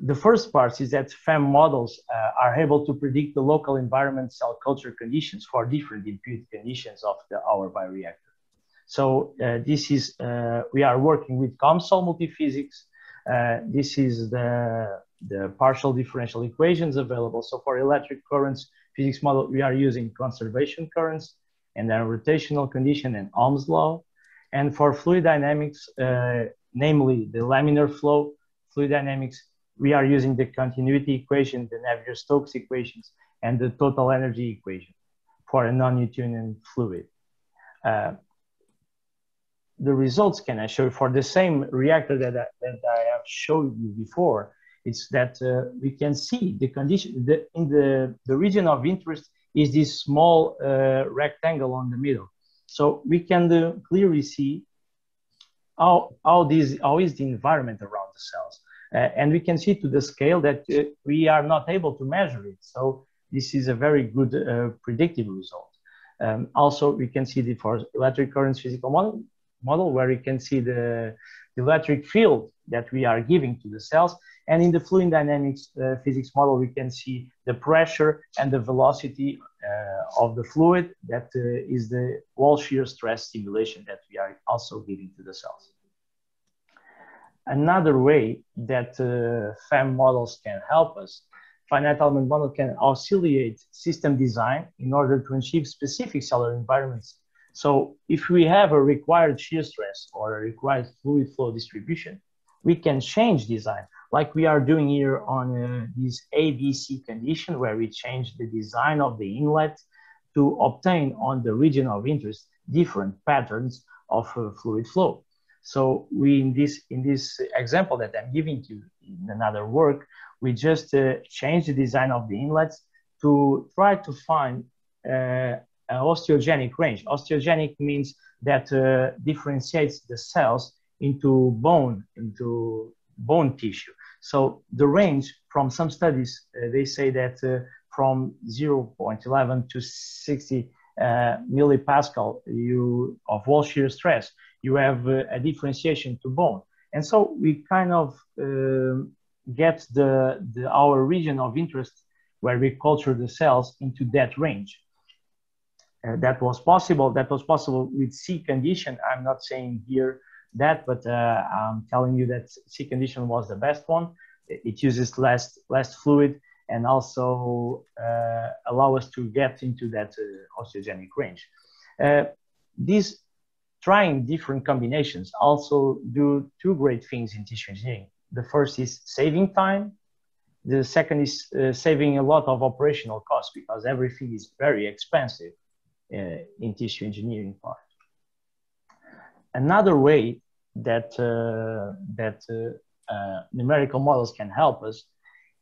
the first part is that FEM models uh, are able to predict the local environment cell culture conditions for different input conditions of the, our bioreactor. So uh, this is, uh, we are working with COMSOL multiphysics. Uh, this is the, the partial differential equations available. So for electric currents physics model, we are using conservation currents and then rotational condition and Ohm's law. And for fluid dynamics, uh, namely the laminar flow fluid dynamics, we are using the continuity equation, the Navier-Stokes equations, and the total energy equation for a non-Newtonian fluid. Uh, the results can I show for the same reactor that I, that I have showed you before. It's that uh, we can see the condition the, in the, the region of interest is this small uh, rectangle on the middle. So we can uh, clearly see how, how, this, how is the environment around the cells. Uh, and we can see to the scale that uh, we are not able to measure it. So this is a very good uh, predictive result. Um, also, we can see the for electric currents physical model, model where we can see the, the electric field that we are giving to the cells. And in the fluid dynamics uh, physics model, we can see the pressure and the velocity uh, of the fluid that uh, is the wall shear stress stimulation that we are also giving to the cells. Another way that uh, FEM models can help us, finite element model can oscillate system design in order to achieve specific cellular environments. So if we have a required shear stress or a required fluid flow distribution, we can change design like we are doing here on uh, this ABC condition where we change the design of the inlet to obtain on the region of interest different patterns of uh, fluid flow. So we in this in this example that I'm giving you in another work, we just uh, change the design of the inlets to try to find uh, an osteogenic range. Osteogenic means that uh, differentiates the cells into bone, into bone tissue. So the range from some studies, uh, they say that uh, from 0.11 to 60 uh, millipascal you, of wall shear stress, you have uh, a differentiation to bone. And so we kind of um, get the, the, our region of interest where we culture the cells into that range. Uh, that was possible. That was possible with C condition. I'm not saying here that, but uh, I'm telling you that C condition was the best one. It uses less less fluid and also uh, allow us to get into that uh, osteogenic range. These trying different combinations also do two great things in tissue engineering. The first is saving time. The second is uh, saving a lot of operational costs because everything is very expensive uh, in tissue engineering part. Another way that uh, that uh, uh, numerical models can help us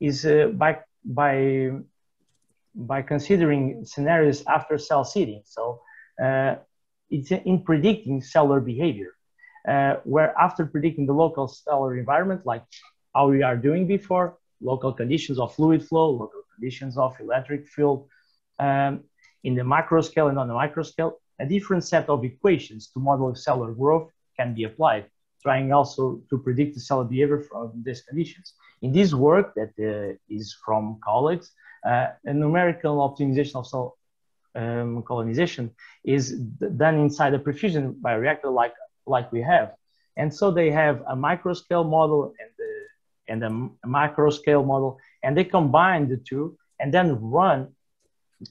is by by by considering scenarios after cell seeding. So it's in predicting cellular behavior, where after predicting the local cellular environment, like how we are doing before, local conditions of fluid flow, local conditions of electric field. Um, in the macro scale and on the micro scale, a different set of equations to model cellular growth can be applied, trying also to predict the cell behavior from these conditions. In this work that uh, is from colleagues, uh, a numerical optimization of cell um, colonization is done inside a perfusion bioreactor like, like we have. And so they have a microscale model and, the, and a, a macro model, and they combine the two and then run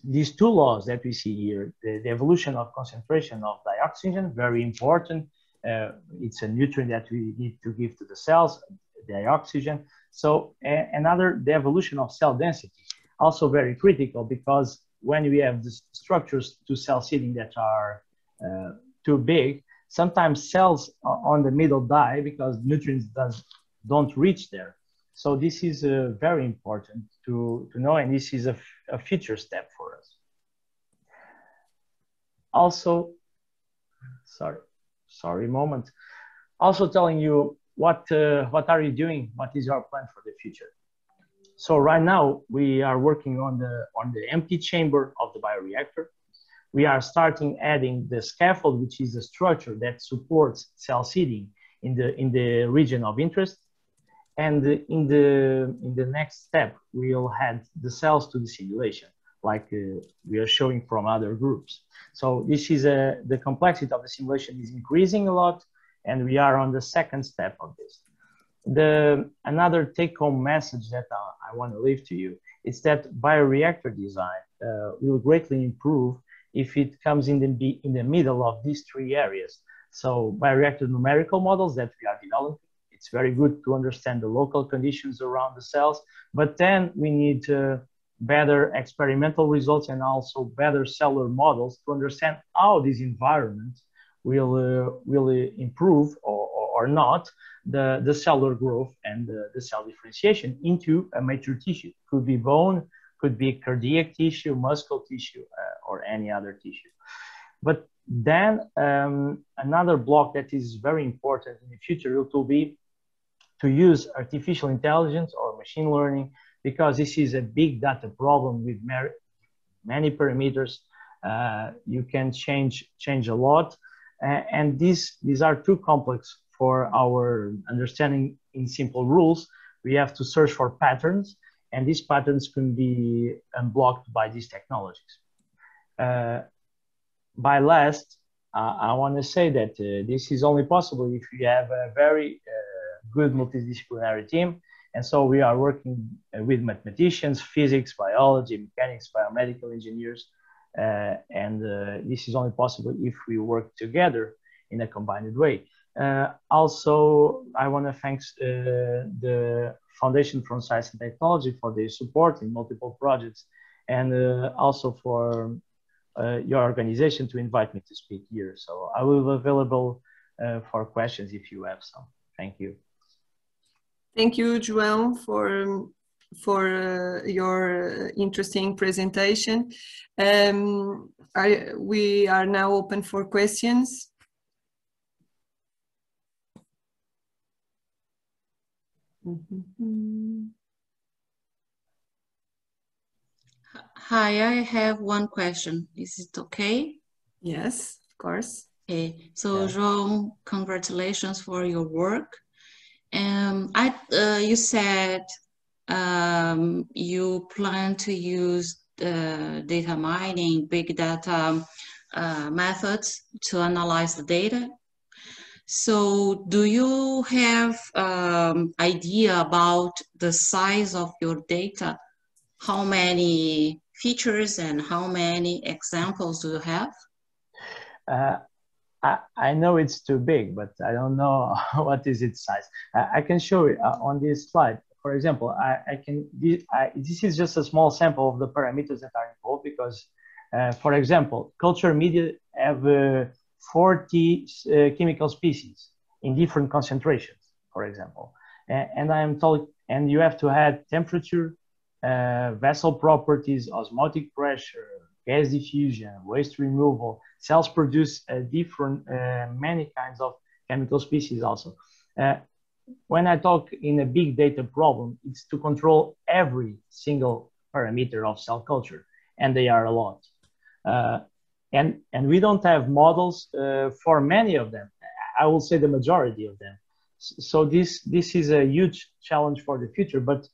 these two laws that we see here, the, the evolution of concentration of dioxygen, very important. Uh, it's a nutrient that we need to give to the cells, the oxygen. So another, the evolution of cell density, also very critical because when we have the structures to cell seeding that are uh, too big, sometimes cells on the middle die because nutrients does, don't reach there. So this is uh, very important to, to know, and this is a, a future step for us. Also, sorry, sorry moment. Also telling you what, uh, what are you doing? What is your plan for the future? So right now we are working on the, on the empty chamber of the bioreactor. We are starting adding the scaffold, which is a structure that supports cell seeding in the, in the region of interest and in the, in the next step, we'll add the cells to the simulation, like uh, we are showing from other groups. So this is a, the complexity of the simulation is increasing a lot, and we are on the second step of this. The, another take-home message that I, I want to leave to you is that bioreactor design uh, will greatly improve if it comes in the, in the middle of these three areas. So bioreactor numerical models that we are developing, it's very good to understand the local conditions around the cells, but then we need uh, better experimental results and also better cellular models to understand how this environment will, uh, will improve or, or not the, the cellular growth and the, the cell differentiation into a mature tissue. Could be bone, could be cardiac tissue, muscle tissue, uh, or any other tissue. But then um, another block that is very important in the future will be to use artificial intelligence or machine learning because this is a big data problem with many parameters. Uh, you can change change a lot, uh, and these these are too complex for our understanding in simple rules. We have to search for patterns, and these patterns can be unblocked by these technologies. Uh, by last, I want to say that uh, this is only possible if you have a very uh, good multidisciplinary team. And so we are working uh, with mathematicians, physics, biology, mechanics, biomedical engineers. Uh, and uh, this is only possible if we work together in a combined way. Uh, also, I want to thank uh, the Foundation for Science and Technology for their support in multiple projects and uh, also for your organization to invite me to speak here. So I will be available for questions if you have some. Thank you. Thank you, João, for for uh, your interesting presentation. Um, I, we are now open for questions. Hi, I have one question. Is it okay? Yes, of course. Okay, so yeah. João, congratulations for your work. Um, I, uh, you said um, you plan to use the data mining, big data uh, methods to analyze the data. So do you have um, idea about the size of your data? How many features and how many examples do you have? Uh, I, I know it's too big, but I don't know what is its size. I, I can show it uh, on this slide. For example, I, I can, this, I, this is just a small sample of the parameters that are involved because, uh, for example, culture media have uh, 40 uh, chemical species in different concentrations, for example. And, and I'm told, and you have to add temperature, uh, vessel properties, osmotic pressure, gas diffusion, waste removal. Cells produce uh, different, uh, many kinds of chemical species also. Uh, when I talk in a big data problem, it's to control every single parameter of cell culture, and they are a lot. And, and we don't have models for many of them. I will say the majority of them. So this, this is a huge challenge for the future. But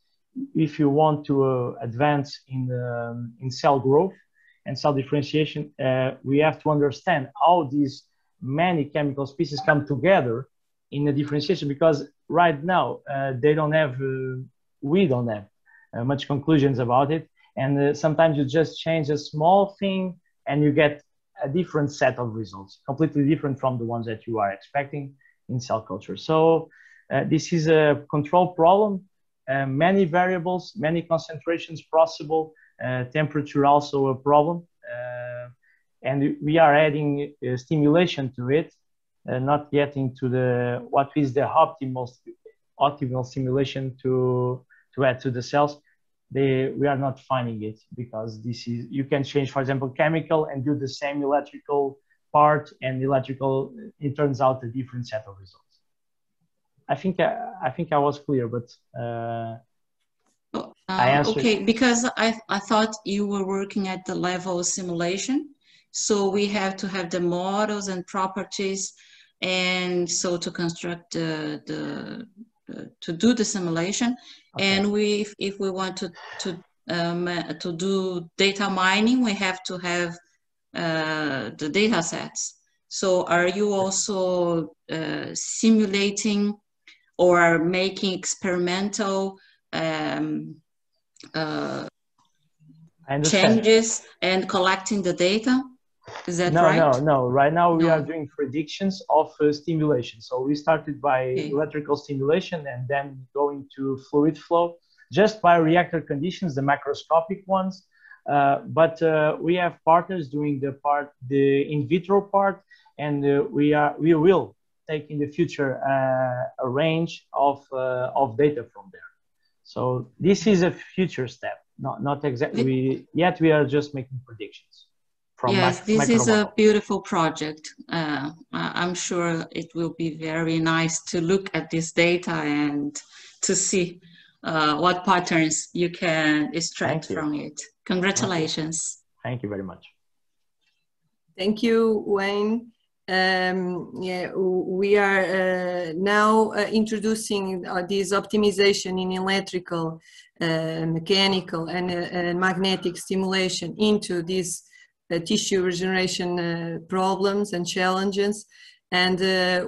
if you want to uh, advance in, um, in cell growth and cell differentiation, uh, we have to understand how these many chemical species come together in the differentiation because right now uh, they don't have, uh, we don't have uh, much conclusions about it. And uh, sometimes you just change a small thing and you get a different set of results, completely different from the ones that you are expecting in cell culture. So uh, this is a control problem. Many variables, many concentrations possible, temperature also a problem. Uh, and we are adding uh, stimulation to it, uh, not getting to the what is the optimal optimal simulation to to add to the cells they we are not finding it because this is you can change for example chemical and do the same electrical part and electrical it turns out a different set of results i think i, I think i was clear but uh, uh, okay because i i thought you were working at the level of simulation. So we have to have the models and properties and so to construct the the uh, to do the simulation. Okay. and we if, if, we want to to um, to do data mining we have to have uh, the data sets. So are you also uh, simulating or making experimental um, uh, changes and collecting the data is that no, right? No, no, Right now we no. are doing predictions of uh, stimulation. So we started by okay. electrical stimulation and then going to fluid flow, just by reactor conditions, the macroscopic ones. Uh, but uh, we have partners doing the part, the in vitro part, and uh, we are we will take in the future uh, a range of uh, of data from there. So this is a future step, not not exactly yet. We are just making predictions From yes, this is a beautiful project. Uh, I'm sure it will be very nice to look at this data and to see uh, what patterns you can extract you. from it. Congratulations. Thank you very much. Thank you, Huei. Um, yeah, we are uh, now uh, introducing uh, this optimization in electrical, uh, mechanical, and uh, magnetic stimulation into this uh, tissue regeneration problems and challenges. And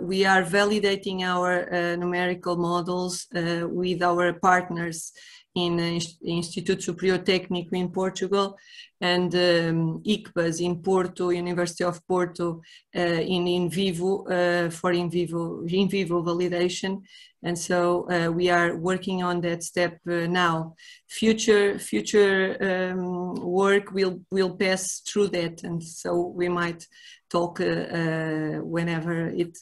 we are validating our numerical models with our partners in Instituto Superior Técnico in Portugal and um, in Porto, University of Porto, uh, in in vivo uh, for in vivo in vivo validation. And so uh, we are working on that step uh, now. Future future um, work will will pass through that, and so we might talk uh, whenever it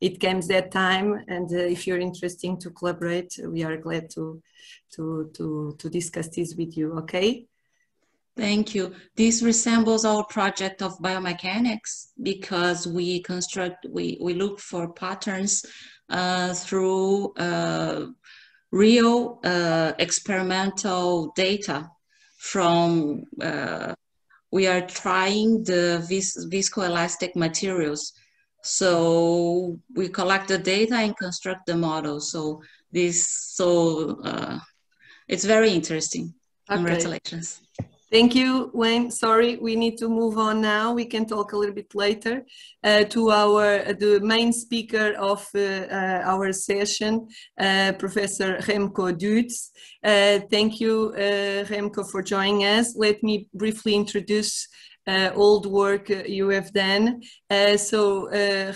it comes that time. And if you're interested to collaborate, we are glad to to, to, to discuss this with you, okay? Thank you. This resembles our project of biomechanics because we construct, we, we look for patterns uh, through uh, real uh, experimental data from, uh, we are trying the vis viscoelastic materials. So we collect the data and construct the model. So this, so uh, it's very interesting. Okay. Congratulations. Thank you, Huei. Sorry, we need to move on now. We can talk a little bit later uh, to our uh, the main speaker of uh, uh our session, uh, Professor Remco Duits. Uh, thank you, Remco, for joining us. Let me briefly introduce uh, the work uh, you have done. Uh, so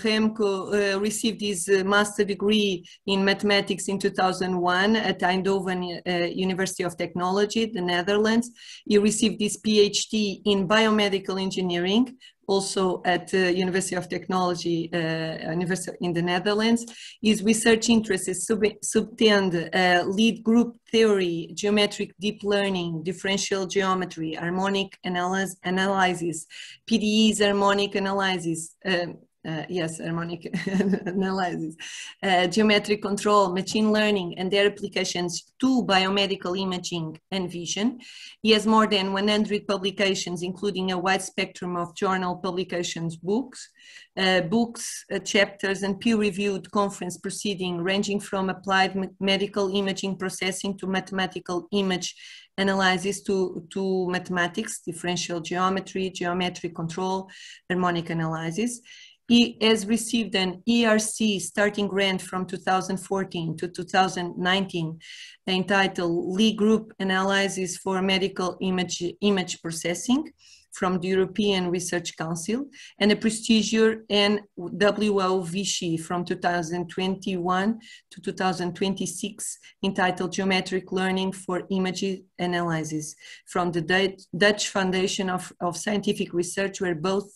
Remco received his master degree in mathematics in 2001 at Eindhoven University of Technology, the Netherlands. He received his PhD in biomedical engineering also at the University of Technology uh, University in the Netherlands. His research interests sub subtend uh, Lie group theory, geometric deep learning, differential geometry, harmonic analysis, analysis PDEs, harmonic analysis, um, uh, yes, harmonic analysis, uh, geometric control, machine learning, and their applications to biomedical imaging and vision. He has more than 100 publications, including a wide spectrum of journal publications, books, uh, books, uh, chapters, and peer-reviewed conference proceeding ranging from applied medical imaging processing to mathematical image analysis to, to mathematics, differential geometry, geometric control, harmonic analysis. He has received an ERC starting grant from 2014 to 2019 entitled Lie Group Analysis for Medical Image, Image Processing from the European Research Council and a prestigious NWO VICI from 2021 to 2026 entitled Geometric Learning for Image Analysis from the Dutch Foundation of, of Scientific Research where both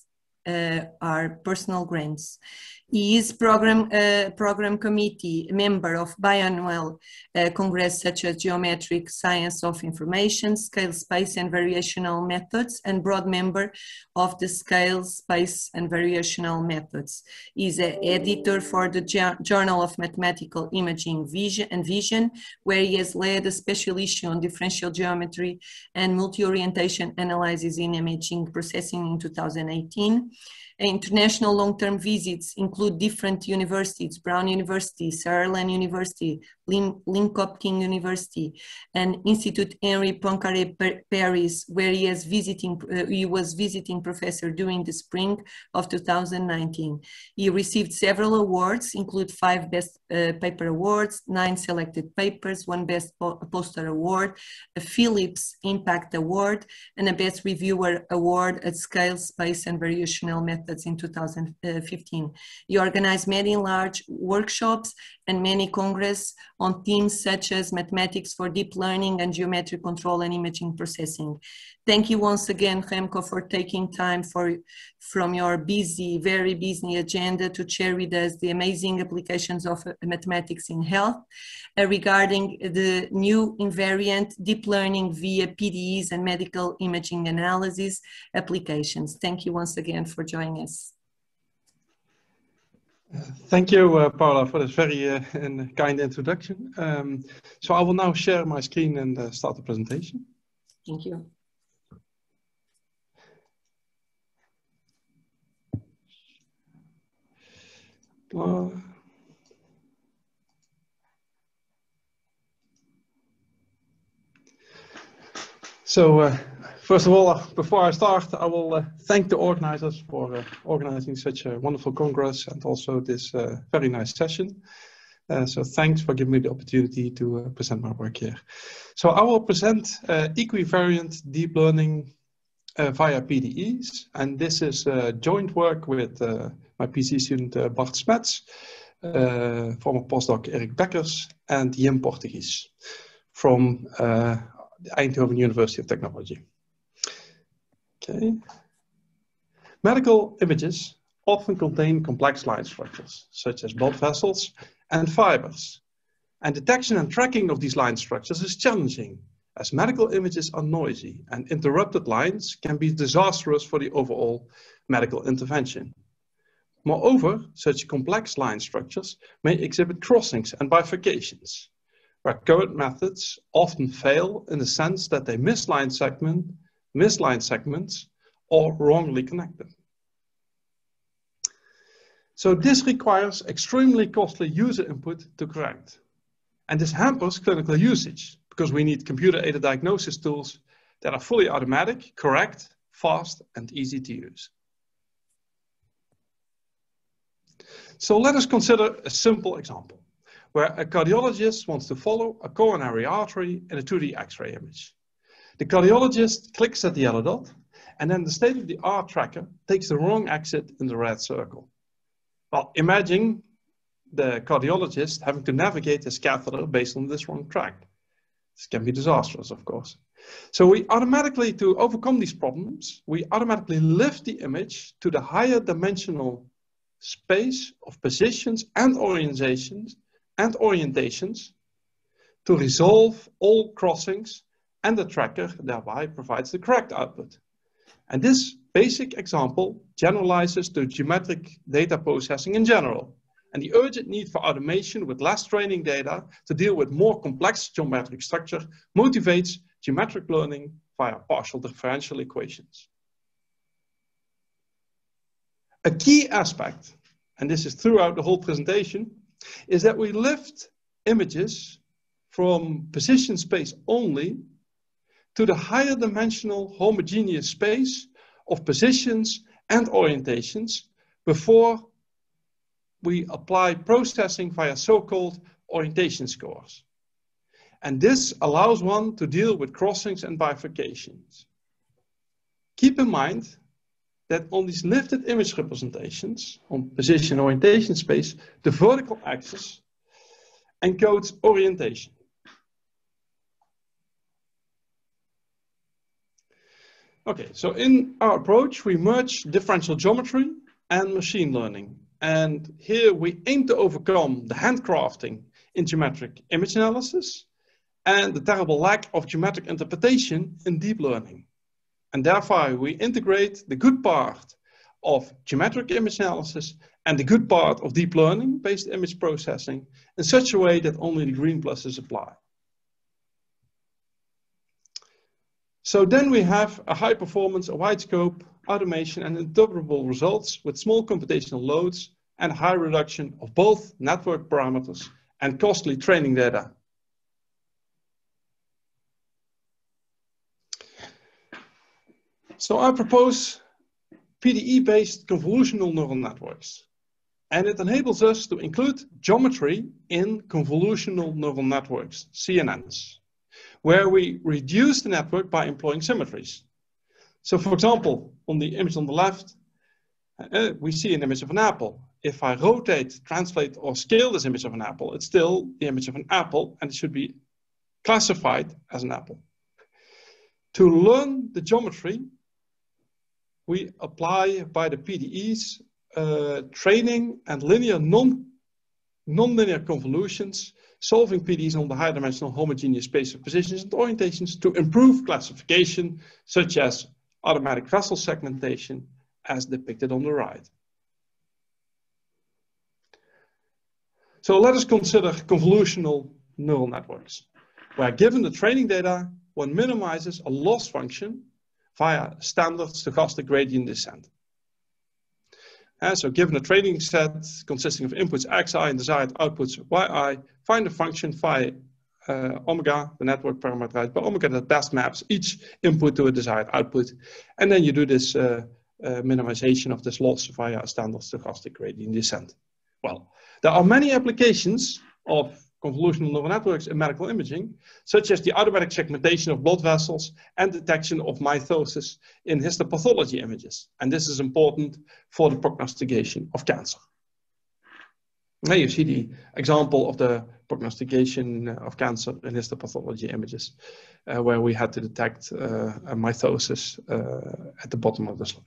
uh, are personal grants. He is program, uh, program committee member of biannual uh, congress such as Geometric Science of Information, Scale Space and Variational Methods, and broad member of the Scale Space and Variational Methods. He is an editor for the Journal of Mathematical Imaging Vision and Vision, where he has led a special issue on differential geometry and multi-orientation analysis in imaging processing in 2018. International long-term visits include different universities, Brown University, Ireland University, Linköping University, and Institute Henri Poincaré Paris, where he, is visiting, uh, he was visiting professor during the spring of 2019. He received several awards, include five Best uh, Paper Awards, nine selected papers, one Best po Poster Award, a Philips Impact Award, and a Best Reviewer Award at Scale, Space, and Variational Methods in 2015. Uh, he organized many large workshops and many congress on themes such as mathematics for deep learning and geometric control and imaging processing. Thank you once again, Remco, for taking time for, from your busy, very busy agenda to share with us the amazing applications of mathematics in health uh, regarding the new invariant deep learning via PDEs and medical imaging analysis applications. Thank you once again for joining us. Thank you, uh, Paula, for this very uh, kind introduction. Um, so I will now share my screen and uh, start the presentation. Thank you. so uh, First of all, uh, before I start, I will uh, thank the organizers for uh, organizing such a wonderful congress and also this uh, very nice session. Uh, so thanks for giving me the opportunity to uh, present my work here. So I will present equivariant deep learning via PDEs, and this is joint work with my PhD student Bart Smets, former postdoc Erik Bekkers, and Jim Portegies from the Eindhoven University of Technology. Okay. Medical images often contain complex line structures, such as blood vessels and fibers. And detection and tracking of these line structures is challenging, as medical images are noisy and interrupted lines can be disastrous for the overall medical intervention. Moreover, such complex line structures may exhibit crossings and bifurcations, where current methods often fail in the sense that they miss line segment misaligned segments or wrongly connected. So this requires extremely costly user input to correct. And this hampers clinical usage because we need computer-aided diagnosis tools that are fully automatic, correct, fast, and easy to use. So let us consider a simple example where a cardiologist wants to follow a coronary artery in a 2D X-ray image. The cardiologist clicks at the yellow dot, and then the state-of-the-art tracker takes the wrong exit in the red circle. Well, imagine the cardiologist having to navigate his catheter based on this wrong track. This can be disastrous, of course. So we automatically, to overcome these problems, we automatically lift the image to the higher dimensional space of positions and orientations and orientations to resolve all crossings and the tracker thereby provides the correct output. And this basic example generalizes to geometric data processing in general. And the urgent need for automation with less training data to deal with more complex geometric structure motivates geometric learning via partial differential equations. A key aspect, and this is throughout the whole presentation, is that we lift images from position space only to the higher dimensional homogeneous space of positions and orientations before we apply processing via so-called orientation scores. And this allows one to deal with crossings and bifurcations. Keep in mind that on these lifted image representations on position orientation space, the vertical axis encodes orientation. Okay, so in our approach, we merge differential geometry and machine learning. And here we aim to overcome the handcrafting in geometric image analysis and the terrible lack of geometric interpretation in deep learning. And therefore, we integrate the good part of geometric image analysis and the good part of deep learning based image processing in such a way that only the green pluses apply. So then we have a high performance, a wide scope, automation and interpretable results with small computational loads and high reduction of both network parameters and costly training data. So I propose PDE-based convolutional neural networks. And it enables us to include geometry in convolutional neural networks, CNNs, where we reduce the network by employing symmetries. So for example, on the image on the left, uh, we see an image of an apple. If I rotate, translate, or scale this image of an apple, it's still the image of an apple, and it should be classified as an apple. To learn the geometry, we apply by the PDEs uh, training and linear non nonlinear convolutions, solving PDEs on the high dimensional homogeneous space of positions and orientations to improve classification, such as automatic vessel segmentation, as depicted on the right. So let us consider convolutional neural networks, where given the training data, one minimizes a loss function via standard stochastic gradient descent. And so given a training set consisting of inputs xi and desired outputs yi, find a function phi uh, omega, the network parameterized by omega that best maps each input to a desired output. And then you do this uh, uh, minimization of this loss via a standard stochastic gradient descent. Well, there are many applications of convolutional neural networks in medical imaging, such as the automatic segmentation of blood vessels and detection of mitosis in histopathology images. And this is important for the prognostication of cancer. Now you see the example of the prognostication of cancer in histopathology images, uh, where we had to detect uh, a mitosis uh, at the bottom of the slide.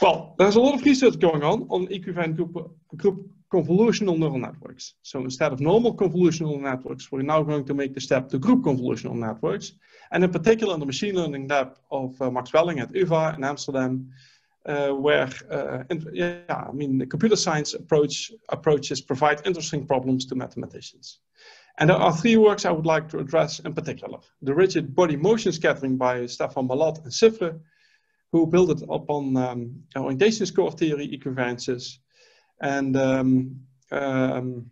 Well, there's a lot of research going on on equivariant group, group convolutional neural networks. So instead of normal convolutional networks, we're now going to make the step to group convolutional networks. And in particular, in the machine learning lab of uh, Max Welling at UvA in Amsterdam, uh, where, uh, yeah, I mean, the computer science approach approaches provide interesting problems to mathematicians. And there are three works I would like to address in particular. The rigid body motion scattering by Stefan Mallat and Sifre, who built it upon um, orientation score theory equivariances. And um, um,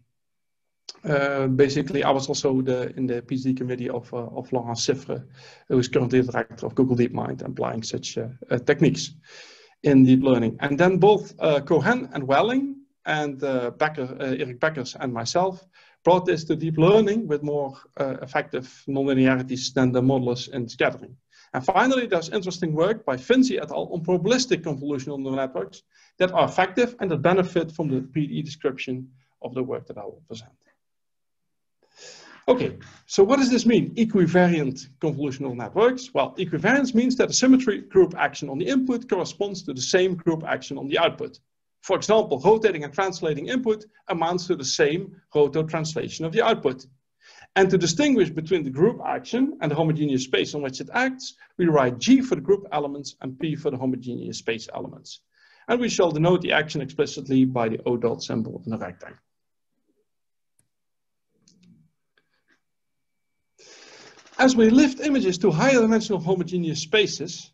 uh, basically, I was also the, in the PhD committee of, uh, of Laurent Sifre, who is currently the director of Google DeepMind, applying such uh, uh techniques in deep learning. And then both uh, Cohen and Welling and uh, Becker, Erik Bekkers and myself brought this to deep learning with more effective nonlinearities than the modelers in scattering. And finally, there's interesting work by Finzi et al. on probabilistic convolutional neural networks that are effective and that benefit from the PDE description of the work that I will present. Okay, so what does this mean, equivariant convolutional networks? Well, equivariance means that a symmetry group action on the input corresponds to the same group action on the output. For example, rotating and translating input amounts to the same roto translation of the output. And to distinguish between the group action and the homogeneous space on which it acts, we write G for the group elements and P for the homogeneous space elements. And we shall denote the action explicitly by the O dot symbol in the rectangle. As we lift images to higher dimensional homogeneous spaces,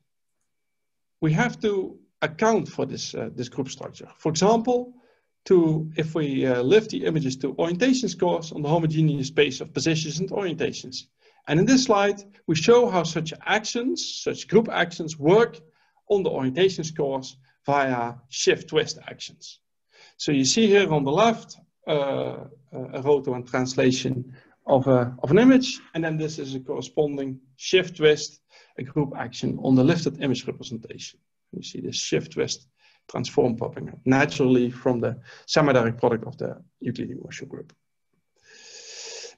we have to account for this, uh, this group structure. For example, to if we uh, lift the images to orientation scores on the homogeneous space of positions and orientations. And in this slide, we show how such actions, such group actions work on the orientation scores via shift twist actions. So you see here on the left, uh, a roto and translation of, a, of an image, and then this is a corresponding shift twist, a group action on the lifted image representation. You see this shift twist transform popping up naturally from the semi-direct product of the Euclidean motion group.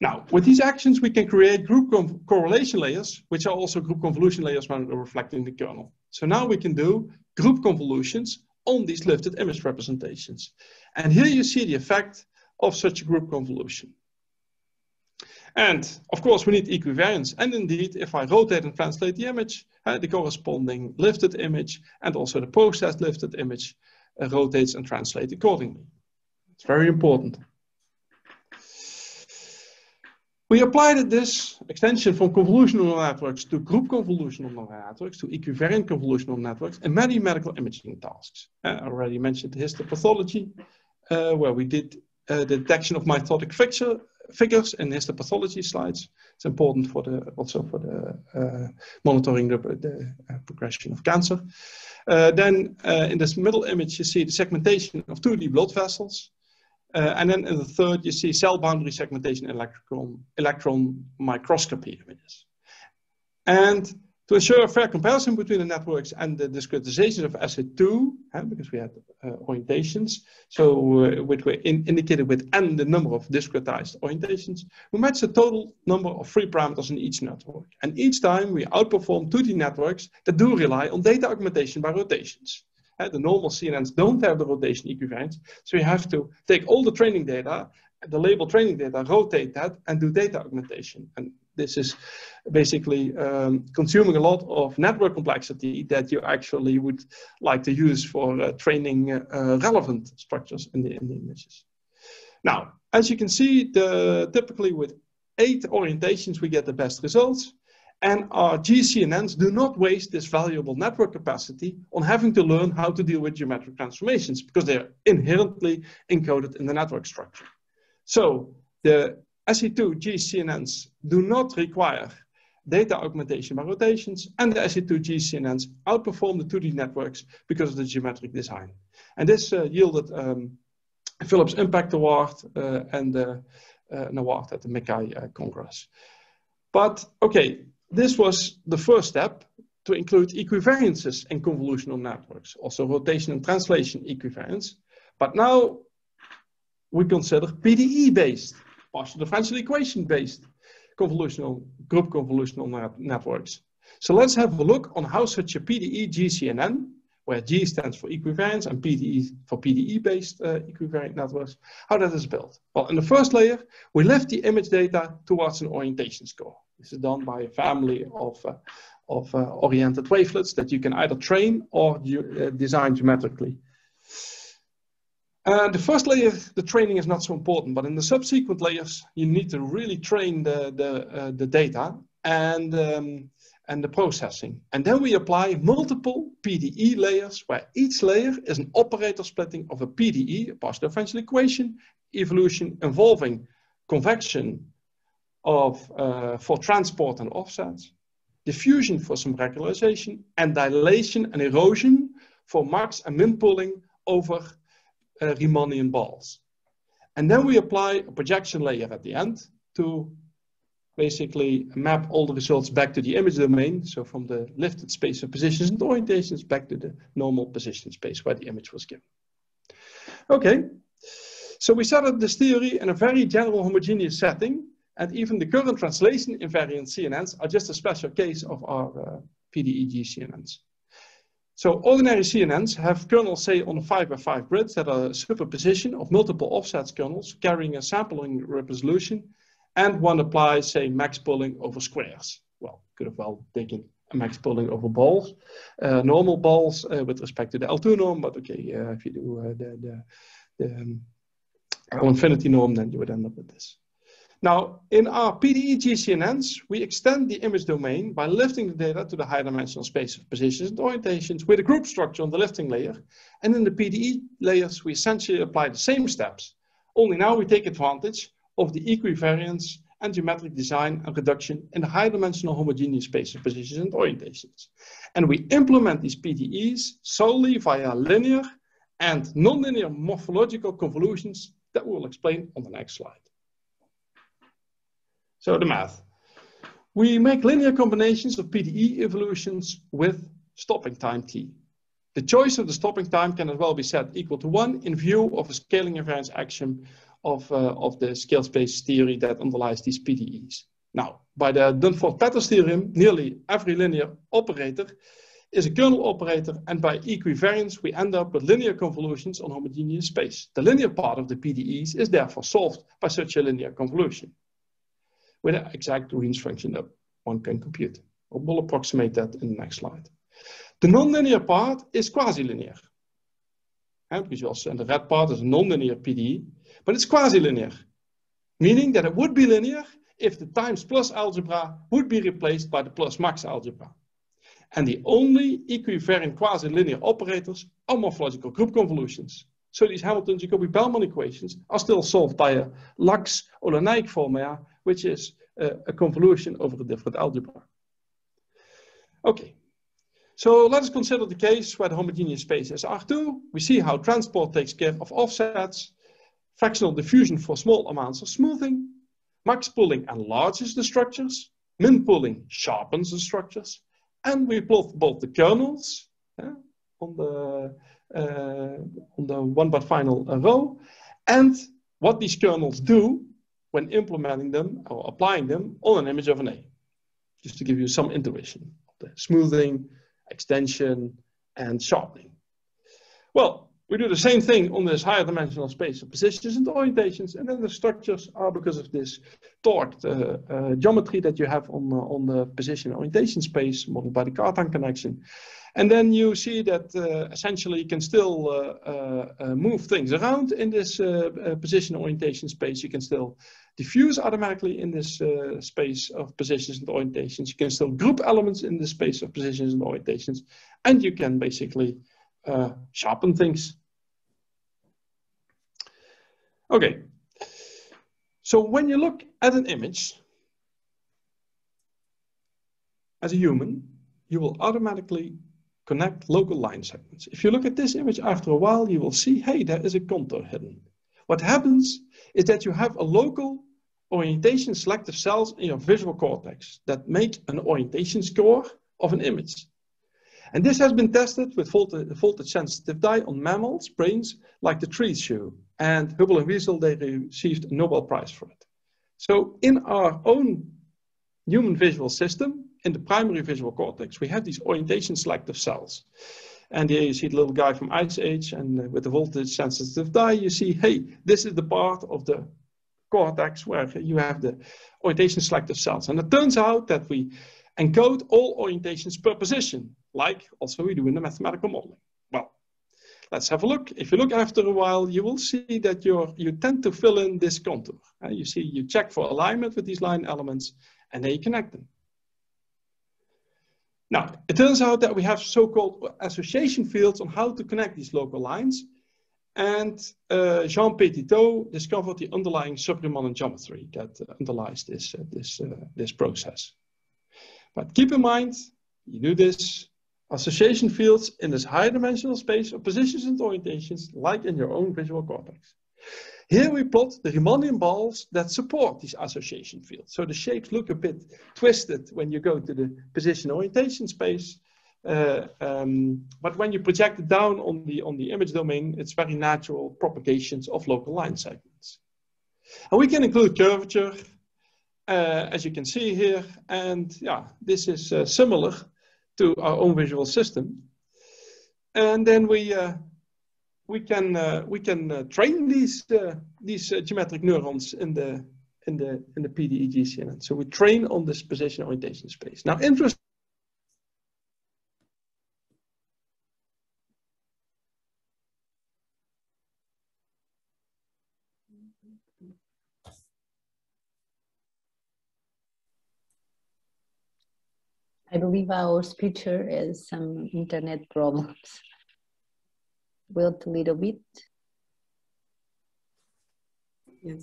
Now, with these actions, we can create group correlation layers, which are also group convolution layers when reflecting the kernel. So now we can do group convolutions on these lifted image representations. And here you see the effect of such a group convolution. And of course, we need equivariance. And indeed, if I rotate and translate the image, uh, the corresponding lifted image and also the processed lifted image uh, rotates and translates accordingly. It's very important. We applied this extension from convolutional networks to group convolutional networks, to equivariant convolutional networks, in many medical imaging tasks. Uh, I already mentioned histopathology, uh, where we did uh, detection of mitotic fixture, figures in histopathology slides. It's important for the also for the uh, monitoring the, the uh, progression of cancer. Uh, then uh, in this middle image, you see the segmentation of 2D blood vessels. Uh, and then in the third, you see cell boundary segmentation electron, electron microscopy images. And to ensure a fair comparison between the networks and the discretization of SE2, because we had uh, orientations, so uh, which were in, indicated with n the number of discretized orientations, we match the total number of free parameters in each network. And each time we outperform 2D networks that do rely on data augmentation by rotations. Uh, the normal CNNs don't have the rotation equivariance, so you have to take all the training data, the label training data, rotate that, and do data augmentation. And this is basically um, consuming a lot of network complexity that you actually would like to use for uh, training uh, relevant structures in the, in the images. Now, as you can see, the, typically with eight orientations, we get the best results. And our GCNNs do not waste this valuable network capacity on having to learn how to deal with geometric transformations because they're inherently encoded in the network structure. So the SE2 GCNNs do not require data augmentation by rotations, and the SE2 GCNNs outperform the 2D networks because of the geometric design. And this uh, yielded um, Philips Impact Award uh, and uh, an award at the MICCAI uh, Congress. But okay, this was the first step to include equivariances in convolutional networks, also rotation and translation equivariance. But now we consider PDE-based partial differential equation based convolutional group convolutional networks. So let's have a look on how such a PDE GCNN, where G stands for equivariance and PDE for PDE-based uh, equivariant networks, how that is built. Well, in the first layer, we lift the image data towards an orientation score. This is done by a family of, uh, of uh, oriented wavelets that you can either train or uh, design geometrically. Uh, the first layer, the training is not so important, but in the subsequent layers, you need to really train the, the, uh, the data and, um, and the processing. And then we apply multiple PDE layers, where each layer is an operator splitting of a PDE, a partial differential equation, evolution involving convection of, uh, for transport and offsets, diffusion for some regularization, and dilation and erosion for max and min pooling over Riemannian balls. And then we apply a projection layer at the end to basically map all the results back to the image domain. So from the lifted space of positions and orientations back to the normal position space where the image was given. Okay, so we set up this theory in a very general homogeneous setting. And even the current translation invariant CNNs are just a special case of our uh, PDEG CNNs. So ordinary CNNs have kernels, say, on a 5 by 5 grid that are a superposition of multiple offsets kernels carrying a sampling resolution and one applies, say, max pooling over squares. Well, could have well taken a max pooling over balls, uh, normal balls uh, with respect to the L2 norm, but okay, uh, if you do uh, the, the, the um, infinity norm, then you would end up with this. Now, in our PDE GCNNs, we extend the image domain by lifting the data to the higher dimensional space of positions and orientations with a group structure on the lifting layer. And in the PDE layers, we essentially apply the same steps, only now we take advantage of the equivariance and geometric design and reduction in the high dimensional homogeneous space of positions and orientations. And we implement these PDEs solely via linear and nonlinear morphological convolutions that we will explain on the next slide. So the math. We make linear combinations of PDE evolutions with stopping time t. The choice of the stopping time can as well be set equal to one in view of a scaling invariance axiom of, uh, of the scale space theory that underlies these PDEs. Now, by the Dunford-Pettis theorem, nearly every linear operator is a kernel operator, and by equivariance, we end up with linear convolutions on homogeneous space. The linear part of the PDEs is therefore solved by such a linear convolution with an exact Green's function that one can compute. We'll approximate that in the next slide. The nonlinear part is quasi-linear. And because you also, and the red part is a nonlinear PDE, but it's quasi-linear, meaning that it would be linear if the times plus algebra would be replaced by the plus max algebra. And the only equivariant quasi-linear operators are morphological group convolutions. So these Hamilton-Jacobi-Bellman equations are still solved by a Lax-Oleinik formula which is a, a convolution over a different algebra. Okay, so let us consider the case where the homogeneous space is R2. We see how transport takes care of offsets, fractional diffusion for small amounts of smoothing, max pooling enlarges the structures, min pooling sharpens the structures, and we plot both the kernels yeah, on the uh, on the one but final row, and what these kernels do when implementing them or applying them on an image of an A. Just to give you some intuition of the smoothing, extension, and sharpening. Well, we do the same thing on this higher dimensional space of positions and orientations, and then the structures are because of this torqued uh, uh, geometry that you have on, uh, on the position orientation space modeled by the Cartan connection. And then you see that uh, essentially you can still uh, uh, move things around in this position orientation space. You can still diffuse automatically in this uh, space of positions and orientations. You can still group elements in the space of positions and orientations, and you can basically uh, sharpen things. Okay, so when you look at an image as a human, you will automatically connect local line segments. If you look at this image after a while, you will see, hey, there is a contour hidden. What happens is that you have a local orientation selective cells in your visual cortex that make an orientation score of an image. And this has been tested with voltage, voltage sensitive dye on mammals, brains, like the tree shrew. And Hubel and Wiesel, they received a Nobel Prize for it. So in our own human visual system, in the primary visual cortex, we have these orientation selective cells. And here you see the little guy from Ice Age, and uh, with the voltage sensitive dye, you see, hey, this is the part of the cortex where you have the orientation selective cells. And it turns out that we encode all orientations per position, like also we do in the mathematical modeling. Well, let's have a look. If you look after a while, you will see that you you tend to fill in this contour. Uh, you see, you check for alignment with these line elements, and then you connect them. Now, it turns out that we have so-called association fields on how to connect these local lines. And uh, Jean Petitot discovered the underlying sub-Riemann geometry that uh, underlies this, uh, this, uh, this process. But keep in mind, you do this, association fields in this high dimensional space of positions and orientations, like in your own visual cortex. Here we plot the Riemannian balls that support these association fields. So the shapes look a bit twisted when you go to the position orientation space. Uh, um, but when you project it down on the, on the image domain, it's very natural propagations of local line segments. And we can include curvature, uh, as you can see here. And yeah, this is uh, similar to our own visual system. And then we uh, we can uh, we can uh, train these uh, these uh, geometric neurons in the in the in the PDE GCNN. So we train on this position orientation space. Now, interest. I believe our speaker has some internet problems. Wait a little bit. Yes.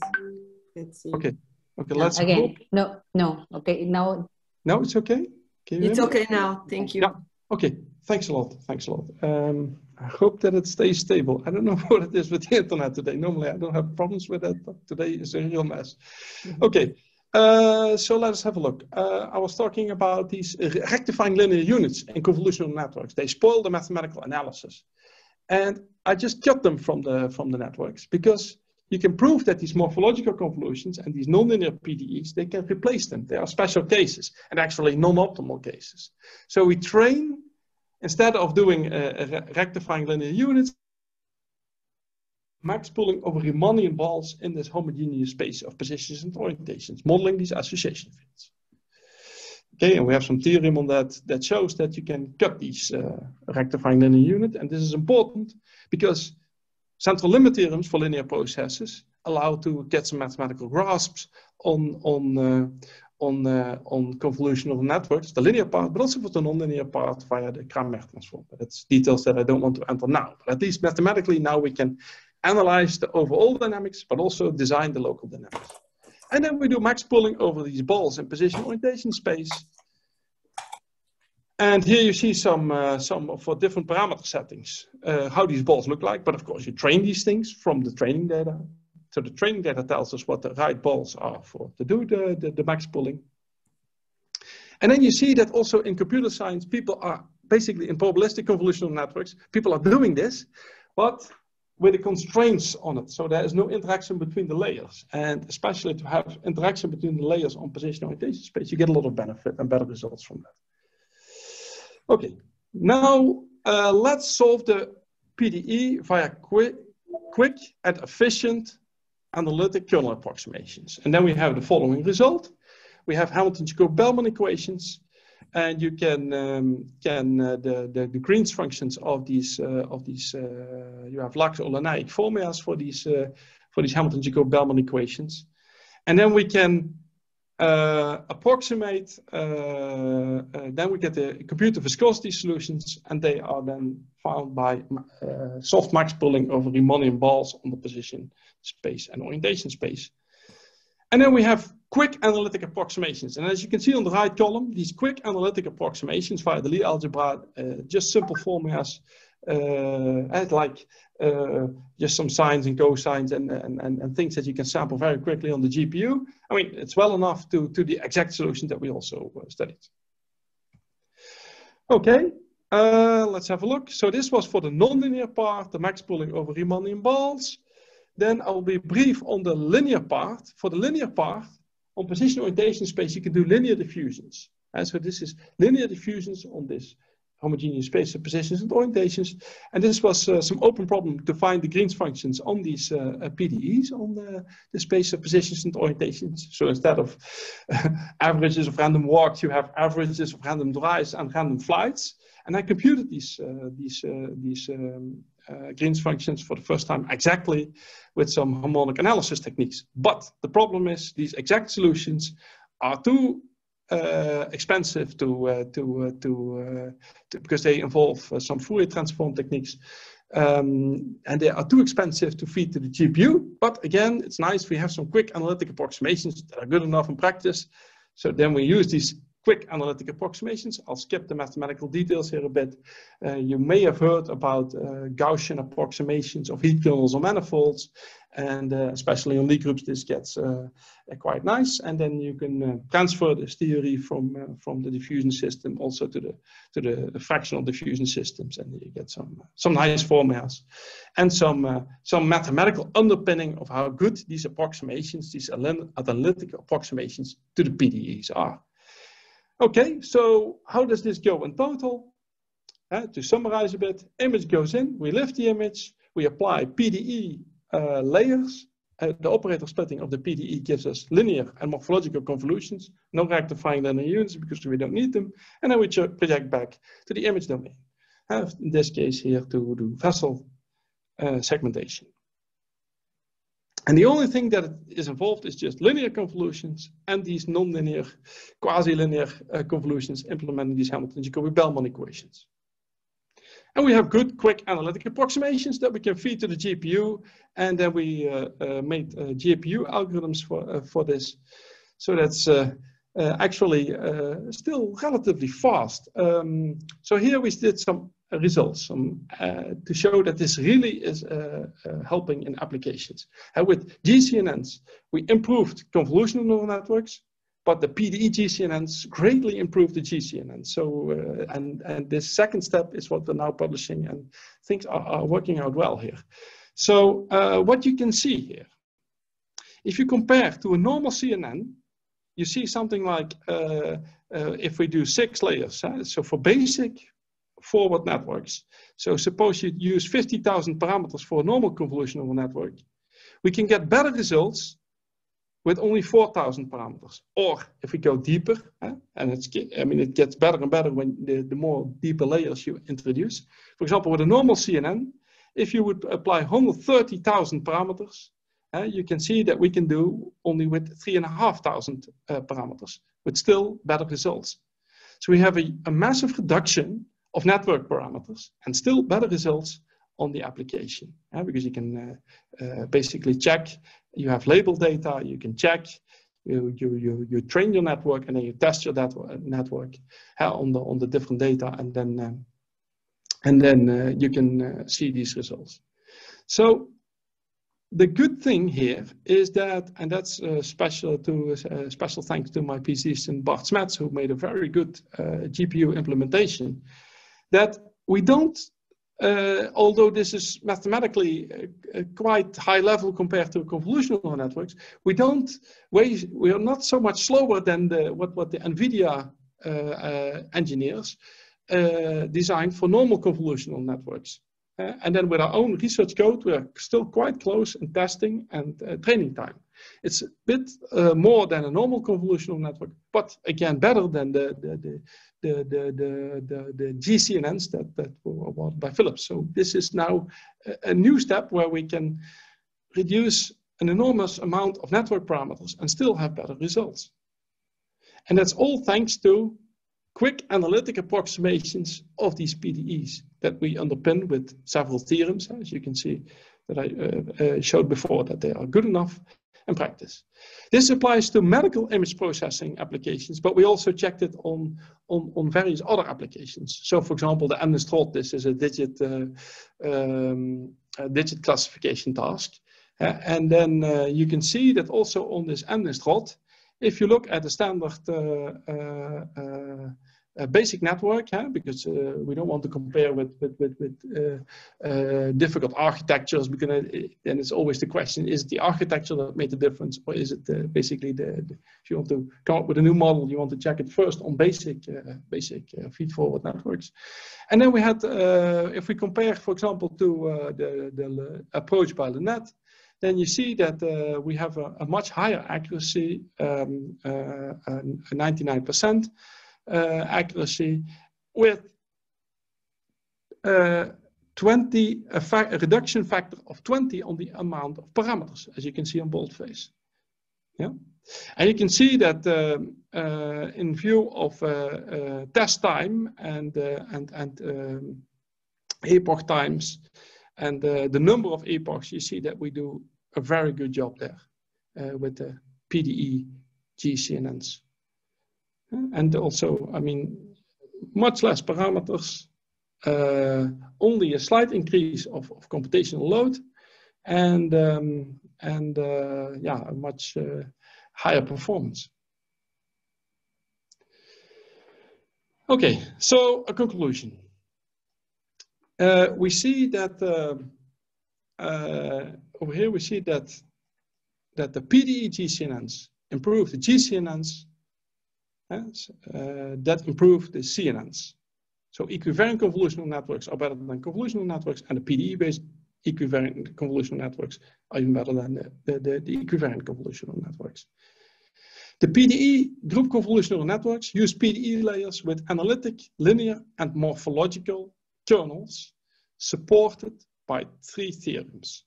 Let's see. Okay. Okay. No, let's again. hope. No, no. Okay. Now No, it's okay. It's me? okay now. Thank you. Yeah. Okay. Thanks a lot. Thanks a lot. Um, I hope that it stays stable. I don't know what it is with the internet today. Normally, I don't have problems with it, but today is a real mess. Okay. Uh, so let us have a look. Uh, I was talking about these rectifying linear units in convolutional networks. They spoil the mathematical analysis. And I just cut them from the, from the networks because you can prove that these morphological convolutions and these nonlinear PDEs, they can replace them. They are special cases and actually non-optimal cases. So we train, instead of doing rectifying linear units, max pooling over Riemannian balls in this homogeneous space of positions and orientations, modeling these association fields. Okay, and we have some theorem on that that shows that you can cut these uh, rectifying linear unit, and this is important because central limit theorems for linear processes allow to get some mathematical grasps on on uh, on uh, on convolutional networks, the linear part, but also for the nonlinear part via the Cramer transform. That's details that I don't want to enter now. But at least mathematically now we can analyze the overall dynamics, but also design the local dynamics. And then we do max pooling over these balls in position orientation space. And here you see some, uh, some for different parameter settings, uh, how these balls look like. But of course, you train these things from the training data. So the training data tells us what the right balls are for to do the, the, the max pooling. And then you see that also in computer science, people are basically in probabilistic convolutional networks, people are doing this, but with the constraints on it. So there is no interaction between the layers. And especially to have interaction between the layers on position orientation space, you get a lot of benefit and better results from that. Okay, now uh, let's solve the PDE via quick, quick and efficient analytic kernel approximations. And then we have the following result. We have Hamilton-Jacobi-Bellman equations, and you can um, can uh, the, the the Green's functions of these uh, of these uh, you have Lax-Oleinik formulas for these uh, for these Hamilton-Jacobi-Bellman equations, and then we can uh, approximate. Uh, then we get the computer viscosity solutions, and they are then found by soft max pooling over Riemannian balls on the position space and orientation space. And then we have quick analytic approximations. And as you can see on the right column, these quick analytic approximations via the Lie algebra, uh, just simple formulas, uh, like uh, just some sines and cosines and, and, and, and, things that you can sample very quickly on the GPU. I mean, it's well enough to, to the exact solution that we also uh, studied. Okay, uh, let's have a look. So this was for the nonlinear part, the max pooling over Riemannian balls. Then I'll be brief on the linear part. For the linear part, on position orientation space, you can do linear diffusions. And so this is linear diffusions on this homogeneous space of positions and orientations. And this was uh, some open problem to find the Green's functions on these uh, uh, PDEs on the, the, space of positions and orientations. So instead of averages of random walks, you have averages of random drives and random flights. And I computed these, uh, these, uh, these um, uh, Green's functions for the first time exactly with some harmonic analysis techniques. But the problem is these exact solutions are too uh, expensive to, uh, to, uh, to, to, because they involve some Fourier transform techniques. Um, and they are too expensive to feed to the GPU. But again, it's nice we have some quick analytic approximations that are good enough in practice. So then we use these quick analytic approximations. I'll skip the mathematical details here a bit. Uh, you may have heard about uh, Gaussian approximations of heat kernels or manifolds. And uh, especially on Lie groups, this gets uh, quite nice. And then you can uh, transfer this theory from, uh, from the diffusion system also to the, to the, the, fractional diffusion systems. And you get some, some nice formulas and some, some mathematical underpinning of how good these approximations, these analytic approximations to the PDEs are. Okay, so how does this go in total? Uh, to summarize a bit, image goes in, we lift the image, we apply PDE uh, layers, uh, the operator splitting of the PDE gives us linear and morphological convolutions, no rectifying linear units because we don't need them. And then we project back to the image domain. In this case here to do vessel uh, segmentation. And the only thing that is involved is just linear convolutions and these non-linear, quasi-linear uh, convolutions implementing these Hamilton-Jacobi-Bellman equations. And we have good, quick analytic approximations that we can feed to the GPU. And then we uh, uh, made uh, GPU algorithms for, uh, for this. So that's uh, actually still relatively fast. Um, so here we did some results um, to show that this really is helping in applications. And with GCNNs, we improved convolutional neural networks but the PDE GCNNs greatly improved the GCNN. So, uh, and, and this second step is what we're now publishing and things are, are working out well here. So uh, what you can see here, if you compare to a normal CNN, you see something like uh, uh, if we do six layers. Huh? So for basic forward networks, so suppose you use 50,000 parameters for a normal convolutional network, we can get better results with only 4,000 parameters. Or if we go deeper, eh, and it's, I mean, it gets better and better when the, the more deeper layers you introduce. For example, with a normal CNN, if you would apply 130,000 parameters, eh, you can see that we can do only with 3,500 uh, parameters, with still better results. So we have a, a massive reduction of network parameters and still better results on the application. Yeah, because you can uh, uh, basically check you have label data you can check you, you, you, you train your network and then you test your network on the on the different data and then um, and then uh, you can uh, see these results. So the good thing here is that, and that's uh, special to uh, special thanks to my PhD student Bart Smets, who made a very good uh, GPU implementation, that we don't uh, although this is mathematically uh, uh, quite high level compared to convolutional networks, we don't, we, we are not so much slower than the, what, what the NVIDIA uh, uh, engineers designed for normal convolutional networks. and then with our own research code, we are still quite close in testing and training time. It's a bit more than a normal convolutional network, but again, better than the, the, the the, the, the, the, GCNNs that, that were bought by Philips. So this is now a, a new step where we can reduce an enormous amount of network parameters and still have better results. And that's all thanks to quick analytic approximations of these PDEs that we underpin with several theorems, as you can see that I uh, uh, showed before, that they are good enough in practice. This applies to medical image processing applications, but we also checked it on, on, on various other applications. So for example, the MNIST this is a digit, uh, um, a digit classification task. Uh, and then uh, you can see that also on this MNIST if you look at the standard uh, uh, uh, a basic network, huh? because uh, we don't want to compare with with with, with uh, uh, difficult architectures. Because then it's always the question: Is it the architecture that made the difference, or is it uh, basically the, the, if you want to come up with a new model, you want to check it first on basic uh, basic uh, feed-forward networks, and then we had, if we compare, for example, to the the approach by the net. Then you see that we have a, a, much higher accuracy, um, 99%, uh, accuracy with uh, 20, a, a, reduction factor of 20 on the amount of parameters, as you can see on boldface. Yeah. And you can see that uh, uh, in view of uh, uh, test time and, and, and um, epoch times and the number of epochs, you see that we do a very good job there with the PDE GCNNs. And also, I mean, much less parameters, uh, only a slight increase of, of computational load, and um, and uh, yeah, a much uh, higher performance. Okay, so a conclusion. Uh, we see that uh, uh, over here we see that that the PDE GCNNs improve the GCNNs Eh, that improve the CNNs. So equivariant convolutional networks are better than convolutional networks, and the PDE-based equivariant convolutional networks are even better than the, the, the, the equivariant convolutional networks. The PDE group convolutional networks use PDE layers with analytic, linear, and morphological kernels supported by three theorems.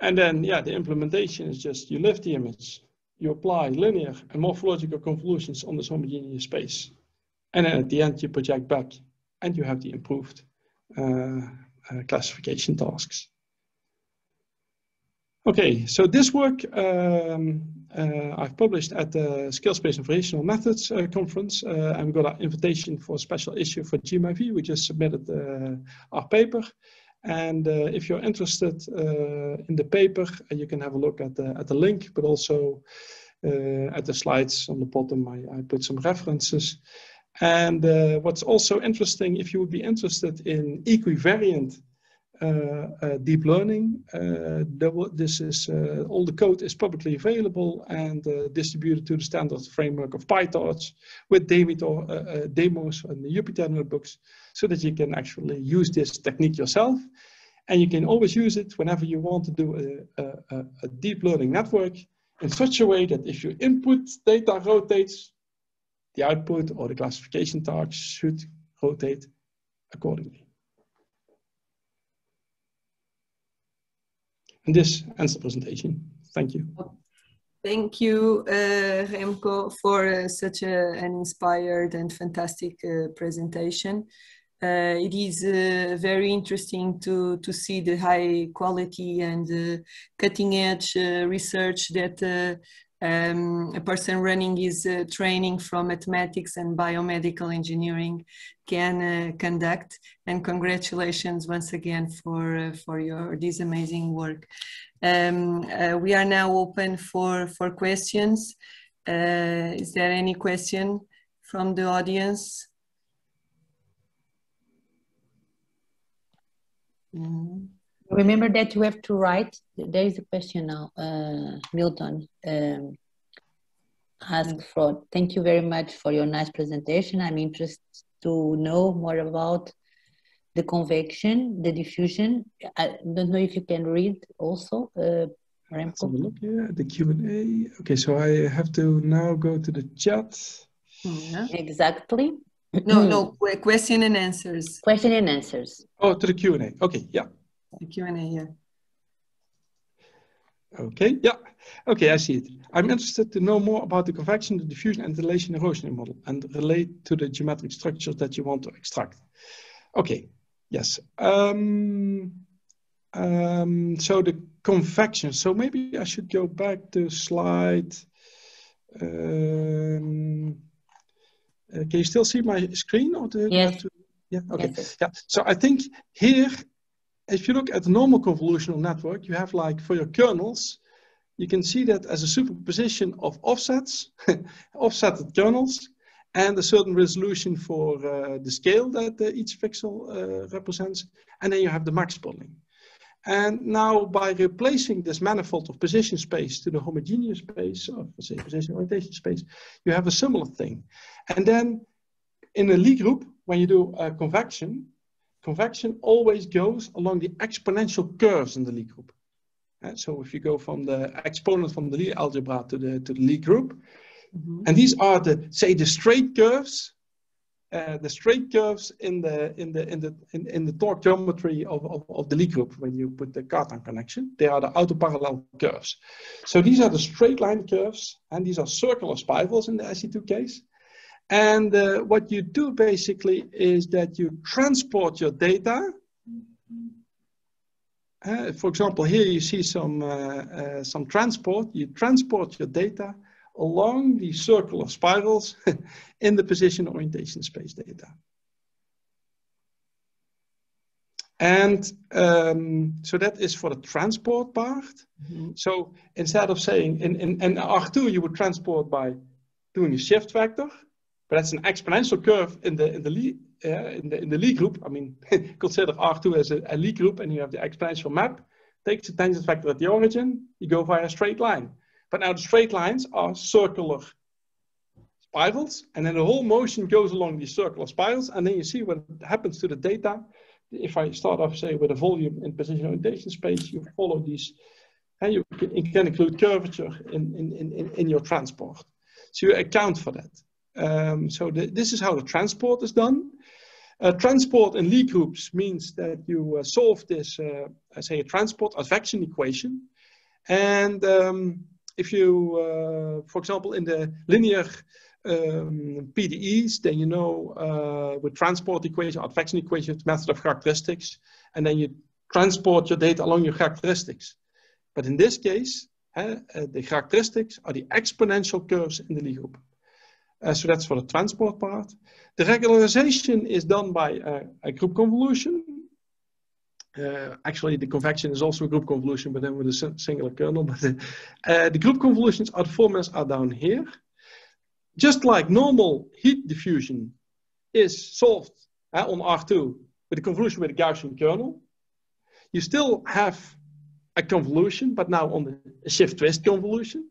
And then, yeah, the implementation is just you lift the image, you apply linear and morphological convolutions on this homogeneous space. And then at the end, you project back and you have the improved uh, uh, classification tasks. Okay, so this work um, uh, I've published at the Scale-Space and Variational Methods uh, conference, uh, and we got an invitation for a special issue for GMIV. We just submitted uh, our paper, and uh, if you're interested uh, in the paper, you can have a look at the at the link, but also at the slides on the bottom. I, I put some references. And what's also interesting, if you would be interested in equivariant uh, uh, Uh, uh, deep learning. Uh, this is uh, all the code is publicly available and distributed to the standard framework of PyTorch with Demeter, demos and the Jupyter notebooks so that you can actually use this technique yourself. And you can always use it whenever you want to do a, a, a deep learning network in such a way that if your input data rotates, the output or the classification task should rotate accordingly. And this ends the presentation. Thank you. Thank you, uh, Remco, for uh, such a, an inspired and fantastic uh, presentation. Uh, it is uh, very interesting to, to see the high quality and uh, cutting edge research that um, a person running his uh, training from mathematics and biomedical engineering can uh, conduct. And congratulations once again for, uh, for your this amazing work. Um, uh, we are now open for, for questions. Uh, is there any question from the audience? Mm. Remember that you have to write. There is a question now, uh, Milton. Um, ask for. Thank you very much for your nice presentation. I'm interested to know more about the convection, the diffusion. I don't know if you can read also. Uh, Remco. Look, yeah, the Q and A. Okay, so I have to now go to the chat. Yeah. Exactly. No, no, question and answers. Question and answers. Oh, to the Q and A. Okay, yeah the Q&A, yeah. Okay, yeah. Okay, I see it. I'm interested to know more about the convection, the diffusion, and the dilation erosion model and relate to the geometric structures that you want to extract. Okay, yes. Um, um, so the convection. So maybe I should go back to slide. Um, uh, can you still see my screen? Or do yes. To, yeah. Okay. Yes. Yeah. So I think here if you look at the normal convolutional network, you have like for your kernels, you can see that as a superposition of offsets, offsetted kernels, and a certain resolution for uh, the scale that uh, each pixel uh, represents. And then you have the max pooling. And now by replacing this manifold of position space to the homogeneous space of say position orientation space, you have a similar thing. And then in a Lie group, when you do a convection, convection always goes along the exponential curves in the Lie group. Uh, so if you go from the exponent from the Lie algebra to the to the Lie group, mm -hmm. and these are the say the straight curves, uh, the straight curves in the in the in the in, in the torque geometry of, of, of the Lie group when you put the Cartan connection, they are the autoparallel curves. So these are the straight line curves, and these are circular spirals in the SE2 case. And uh, what you do basically is that you transport your data. Uh, for example, here you see some, uh, uh some transport. You transport your data along the circle of spirals in the position orientation space data. And um, so that is for the transport part. Mm -hmm. So instead of saying in, in, in R2, you would transport by doing a shift factor but that's an exponential curve in the in the Lie uh, in the in the Lie group. I mean, consider R2 as a, a Lie group, and you have the exponential map. Takes the tangent vector at the origin, you go via a straight line. But now the straight lines are circular spirals, and then the whole motion goes along these circular spirals, and then you see what happens to the data. if I start off, say, with a volume in position orientation space, you follow these, and you can, you can include curvature in, in, in, in your transport. So you account for that. Um, so this is how the transport is done. Uh, transport in Lie groups means that you uh, solve this, uh, say, a transport advection equation. And um, if you, uh, for example, in the linear um, PDEs, then you know uh, with transport equation, advection equation, method of characteristics, and then you transport your data along your characteristics. But in this case, uh, the characteristics are the exponential curves in the Lie group. Uh, so that's for the transport part. The regularization is done by a group convolution. Uh, actually, the convection is also a group convolution, but then with a singular kernel. But the, group convolutions are the formulas are down here. Just like normal heat diffusion is solved on R2 with a convolution with a Gaussian kernel, you still have a convolution, but now on the shift twist convolution.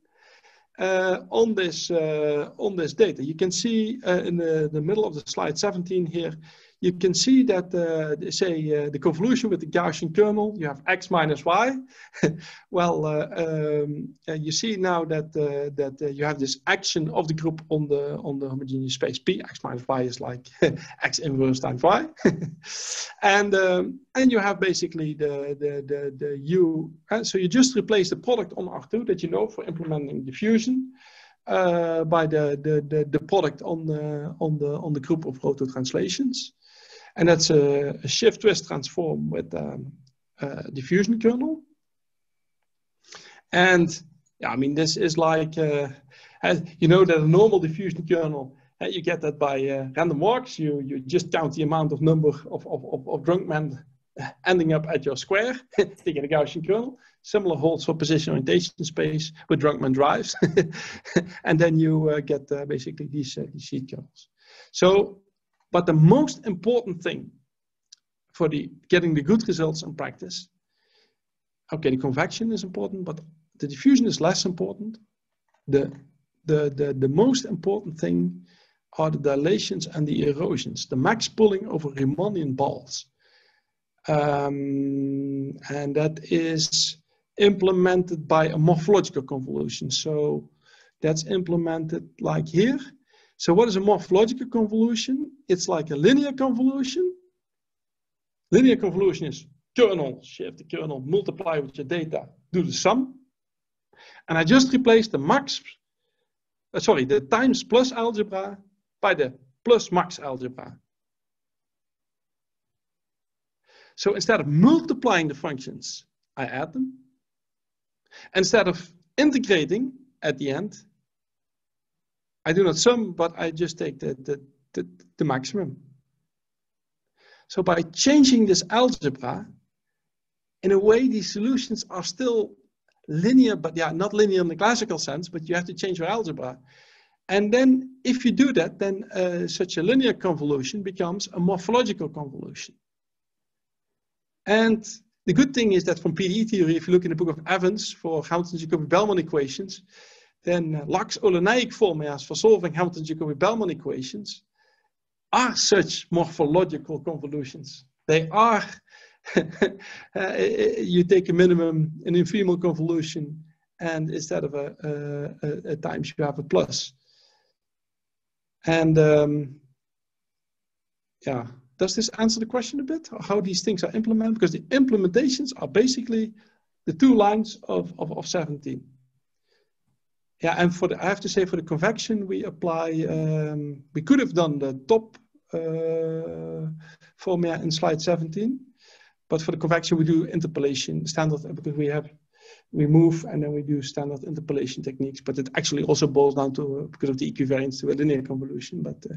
Uh, on this uh, on this data. You can see uh, in the, the middle of the slide 17 here, you can see that, uh, say, uh, the convolution with the Gaussian kernel, you have x minus y. well, uh, um, uh, you see now that uh, that uh, you have this action of the group on the on the homogeneous space P. x minus y is like x inverse times y, and um, and you have basically the the the, the u. so you just replace the product on R2 that you know for implementing diffusion. Uh, by the, the, the, the, product on the, on, the, on the group of roto translations. And that's a, a shift twist transform with um, a diffusion kernel. And yeah, I mean, this is like, uh, you know, that a normal diffusion kernel, uh, you get that by uh, random walks. You, you just count the amount of number of, of, of, of drunk men ending up at your square, taking a Gaussian kernel. Similar holds for position orientation space with Drunkman drives. and then you uh, get uh, basically these, these seed kernels. So but the most important thing for the getting the good results in practice, okay, the convection is important, but the diffusion is less important. The, the, the, the most important thing are the dilations and the erosions, the max pooling over Riemannian balls. Um, and that is implemented by a morphological convolution. So that's implemented like here. So what is a morphological convolution? It's like a linear convolution. Linear convolution is kernel, shift the kernel, multiply with your data, do the sum. And I just replaced the max, uh, sorry, the times plus algebra by the plus max algebra. So instead of multiplying the functions, I add them. Instead of integrating at the end, I do not sum, but I just take the, the, the, the maximum. So by changing this algebra, in a way, these solutions are still linear, but yeah, not linear in the classical sense, but you have to change your algebra. And then if you do that, then uh, such a linear convolution becomes a morphological convolution. And the good thing is that from PDE theory, if you look in the book of Evans for Hamilton-Jacobi-Bellman equations, then uh, Lax-Oleinik formulas for solving Hamilton-Jacobi-Bellman equations are such morphological convolutions. They are, uh, you take a minimum, an infimal convolution, and instead of a, a, a, times you have a plus. And um, yeah, does this answer the question a bit? How these things are implemented? Because the implementations are basically the two lines of, of, of 17. Yeah, and for the, I have to say for the convection, we apply, um, we could have done the top uh, formula in slide 17, but for the convection, we do interpolation standard because we have, we move and then we do standard interpolation techniques, but it actually also boils down to, uh, because of the equivariance to a linear convolution, but uh,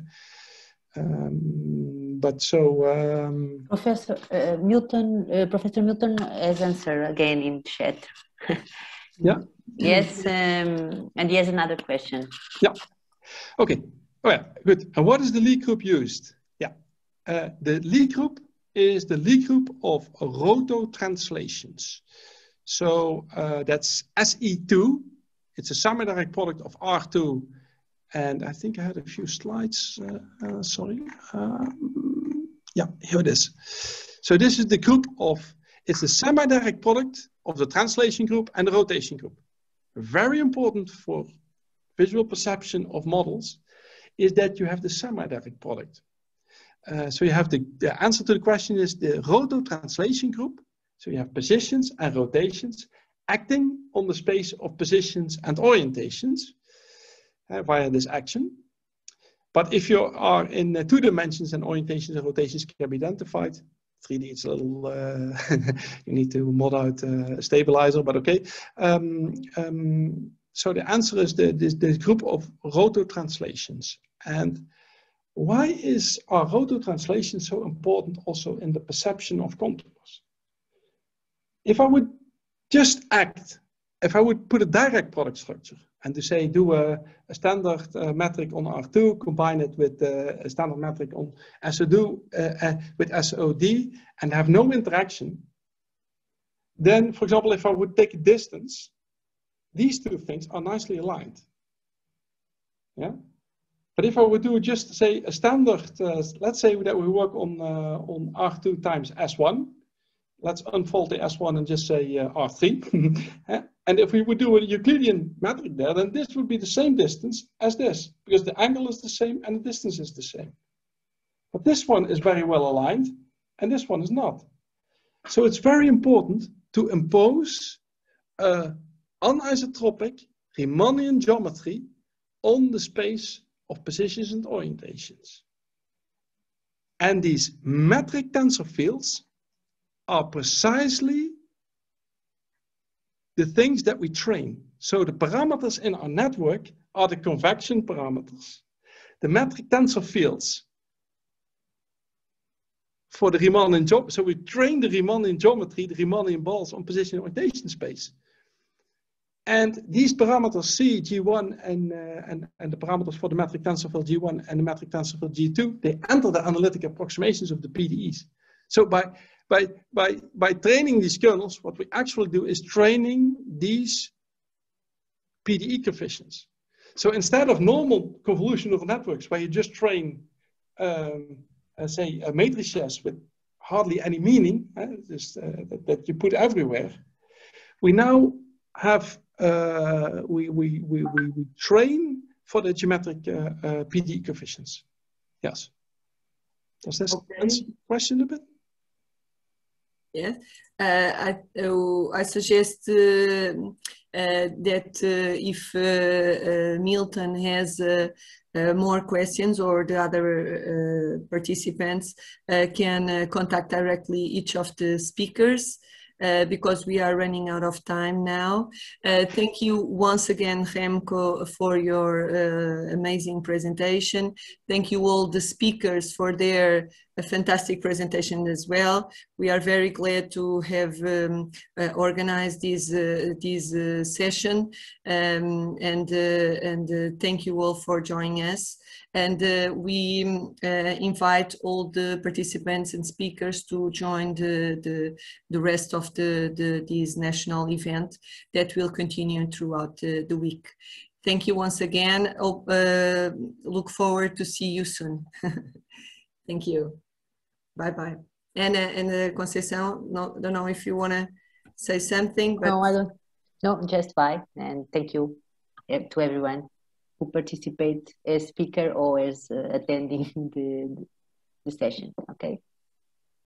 um, but so um, Professor uh, Milton, uh, Professor Milton has answered again in chat. yeah. Yes, um, and he has another question. Yeah. Okay. Oh yeah, good. And what is the Lie group used? Yeah. Uh, the Lie group is the Lie group of roto translations. So uh, that's SE2. It's a semi-direct product of R2. And I think I had a few slides. Uh, uh sorry. Um, yeah, here it is. So this is the group of, it's the semi-direct product of the translation group and the rotation group. Very important for visual perception of models is that you have the semi-direct product. Uh, so you have the, the answer to the question is the roto translation group. So you have positions and rotations acting on the space of positions and orientations uh, via this action. But if you are in uh, two dimensions and orientations and rotations can be identified, 3D it's a little, you need to mod out a stabilizer, but okay. Um, um, so the answer is the, this, this group of roto translations. And why is our roto translation so important also in the perception of contours? If I would just act, if I would put a direct product structure and to say do a, a standard uh, metric on R2, combine it with uh, a standard metric on SOD, uh, uh with SOD and have no interaction, then for example, if I would take a distance, these two things are nicely aligned. Yeah. But if I would do just say a standard, uh, let's say that we work on uh, on R2 times S1. Let's unfold the S1 and just say uh, R3. and if we would do a Euclidean metric there, then this would be the same distance as this, because the angle is the same and the distance is the same. But this one is very well aligned, and this one is not. So it's very important to impose a anisotropic Riemannian geometry on the space of positions and orientations. And these metric tensor fields are precisely the things that we train. So the parameters in our network are the convection parameters. The metric tensor fields for the Riemannian geometry. So we train the Riemannian geometry, the Riemannian balls on position orientation space. And these parameters C, G1, and, uh, and, and the parameters for the metric tensor field G1 and the metric tensor field G2, they enter the analytic approximations of the PDEs. So by, by, by, by training these kernels, what we actually do is training these PDE coefficients. So instead of normal convolutional networks where you just train, um, uh, say, uh, matrices with hardly any meaning, uh, just, uh, that, that you put everywhere, we now have uh, we, we, we, we, we train for the geometric uh, uh, PDE coefficients. Yes. Does this okay. answer the question a bit? Yes. I, I suggest that if Milton has more questions or the other participants can contact directly each of the speakers uh, because we are running out of time now. Uh, thank you once again, Remco, for your uh, amazing presentation. Thank you all the speakers for their uh, fantastic presentation as well. We are very glad to have um, uh, organized this, this session um, and, and thank you all for joining us. And uh, we uh, invite all the participants and speakers to join the, the, the rest of the, the, this national event that will continue throughout the, week. Thank you once again. Uh, look forward to see you soon. Thank you. Bye-bye. And, uh, and uh, Conceição, no, don't know if you want to say something. But... No, I don't. No, just bye. And thank you eh, to everyone who participate as speaker or as uh, attending the, the session. Okay.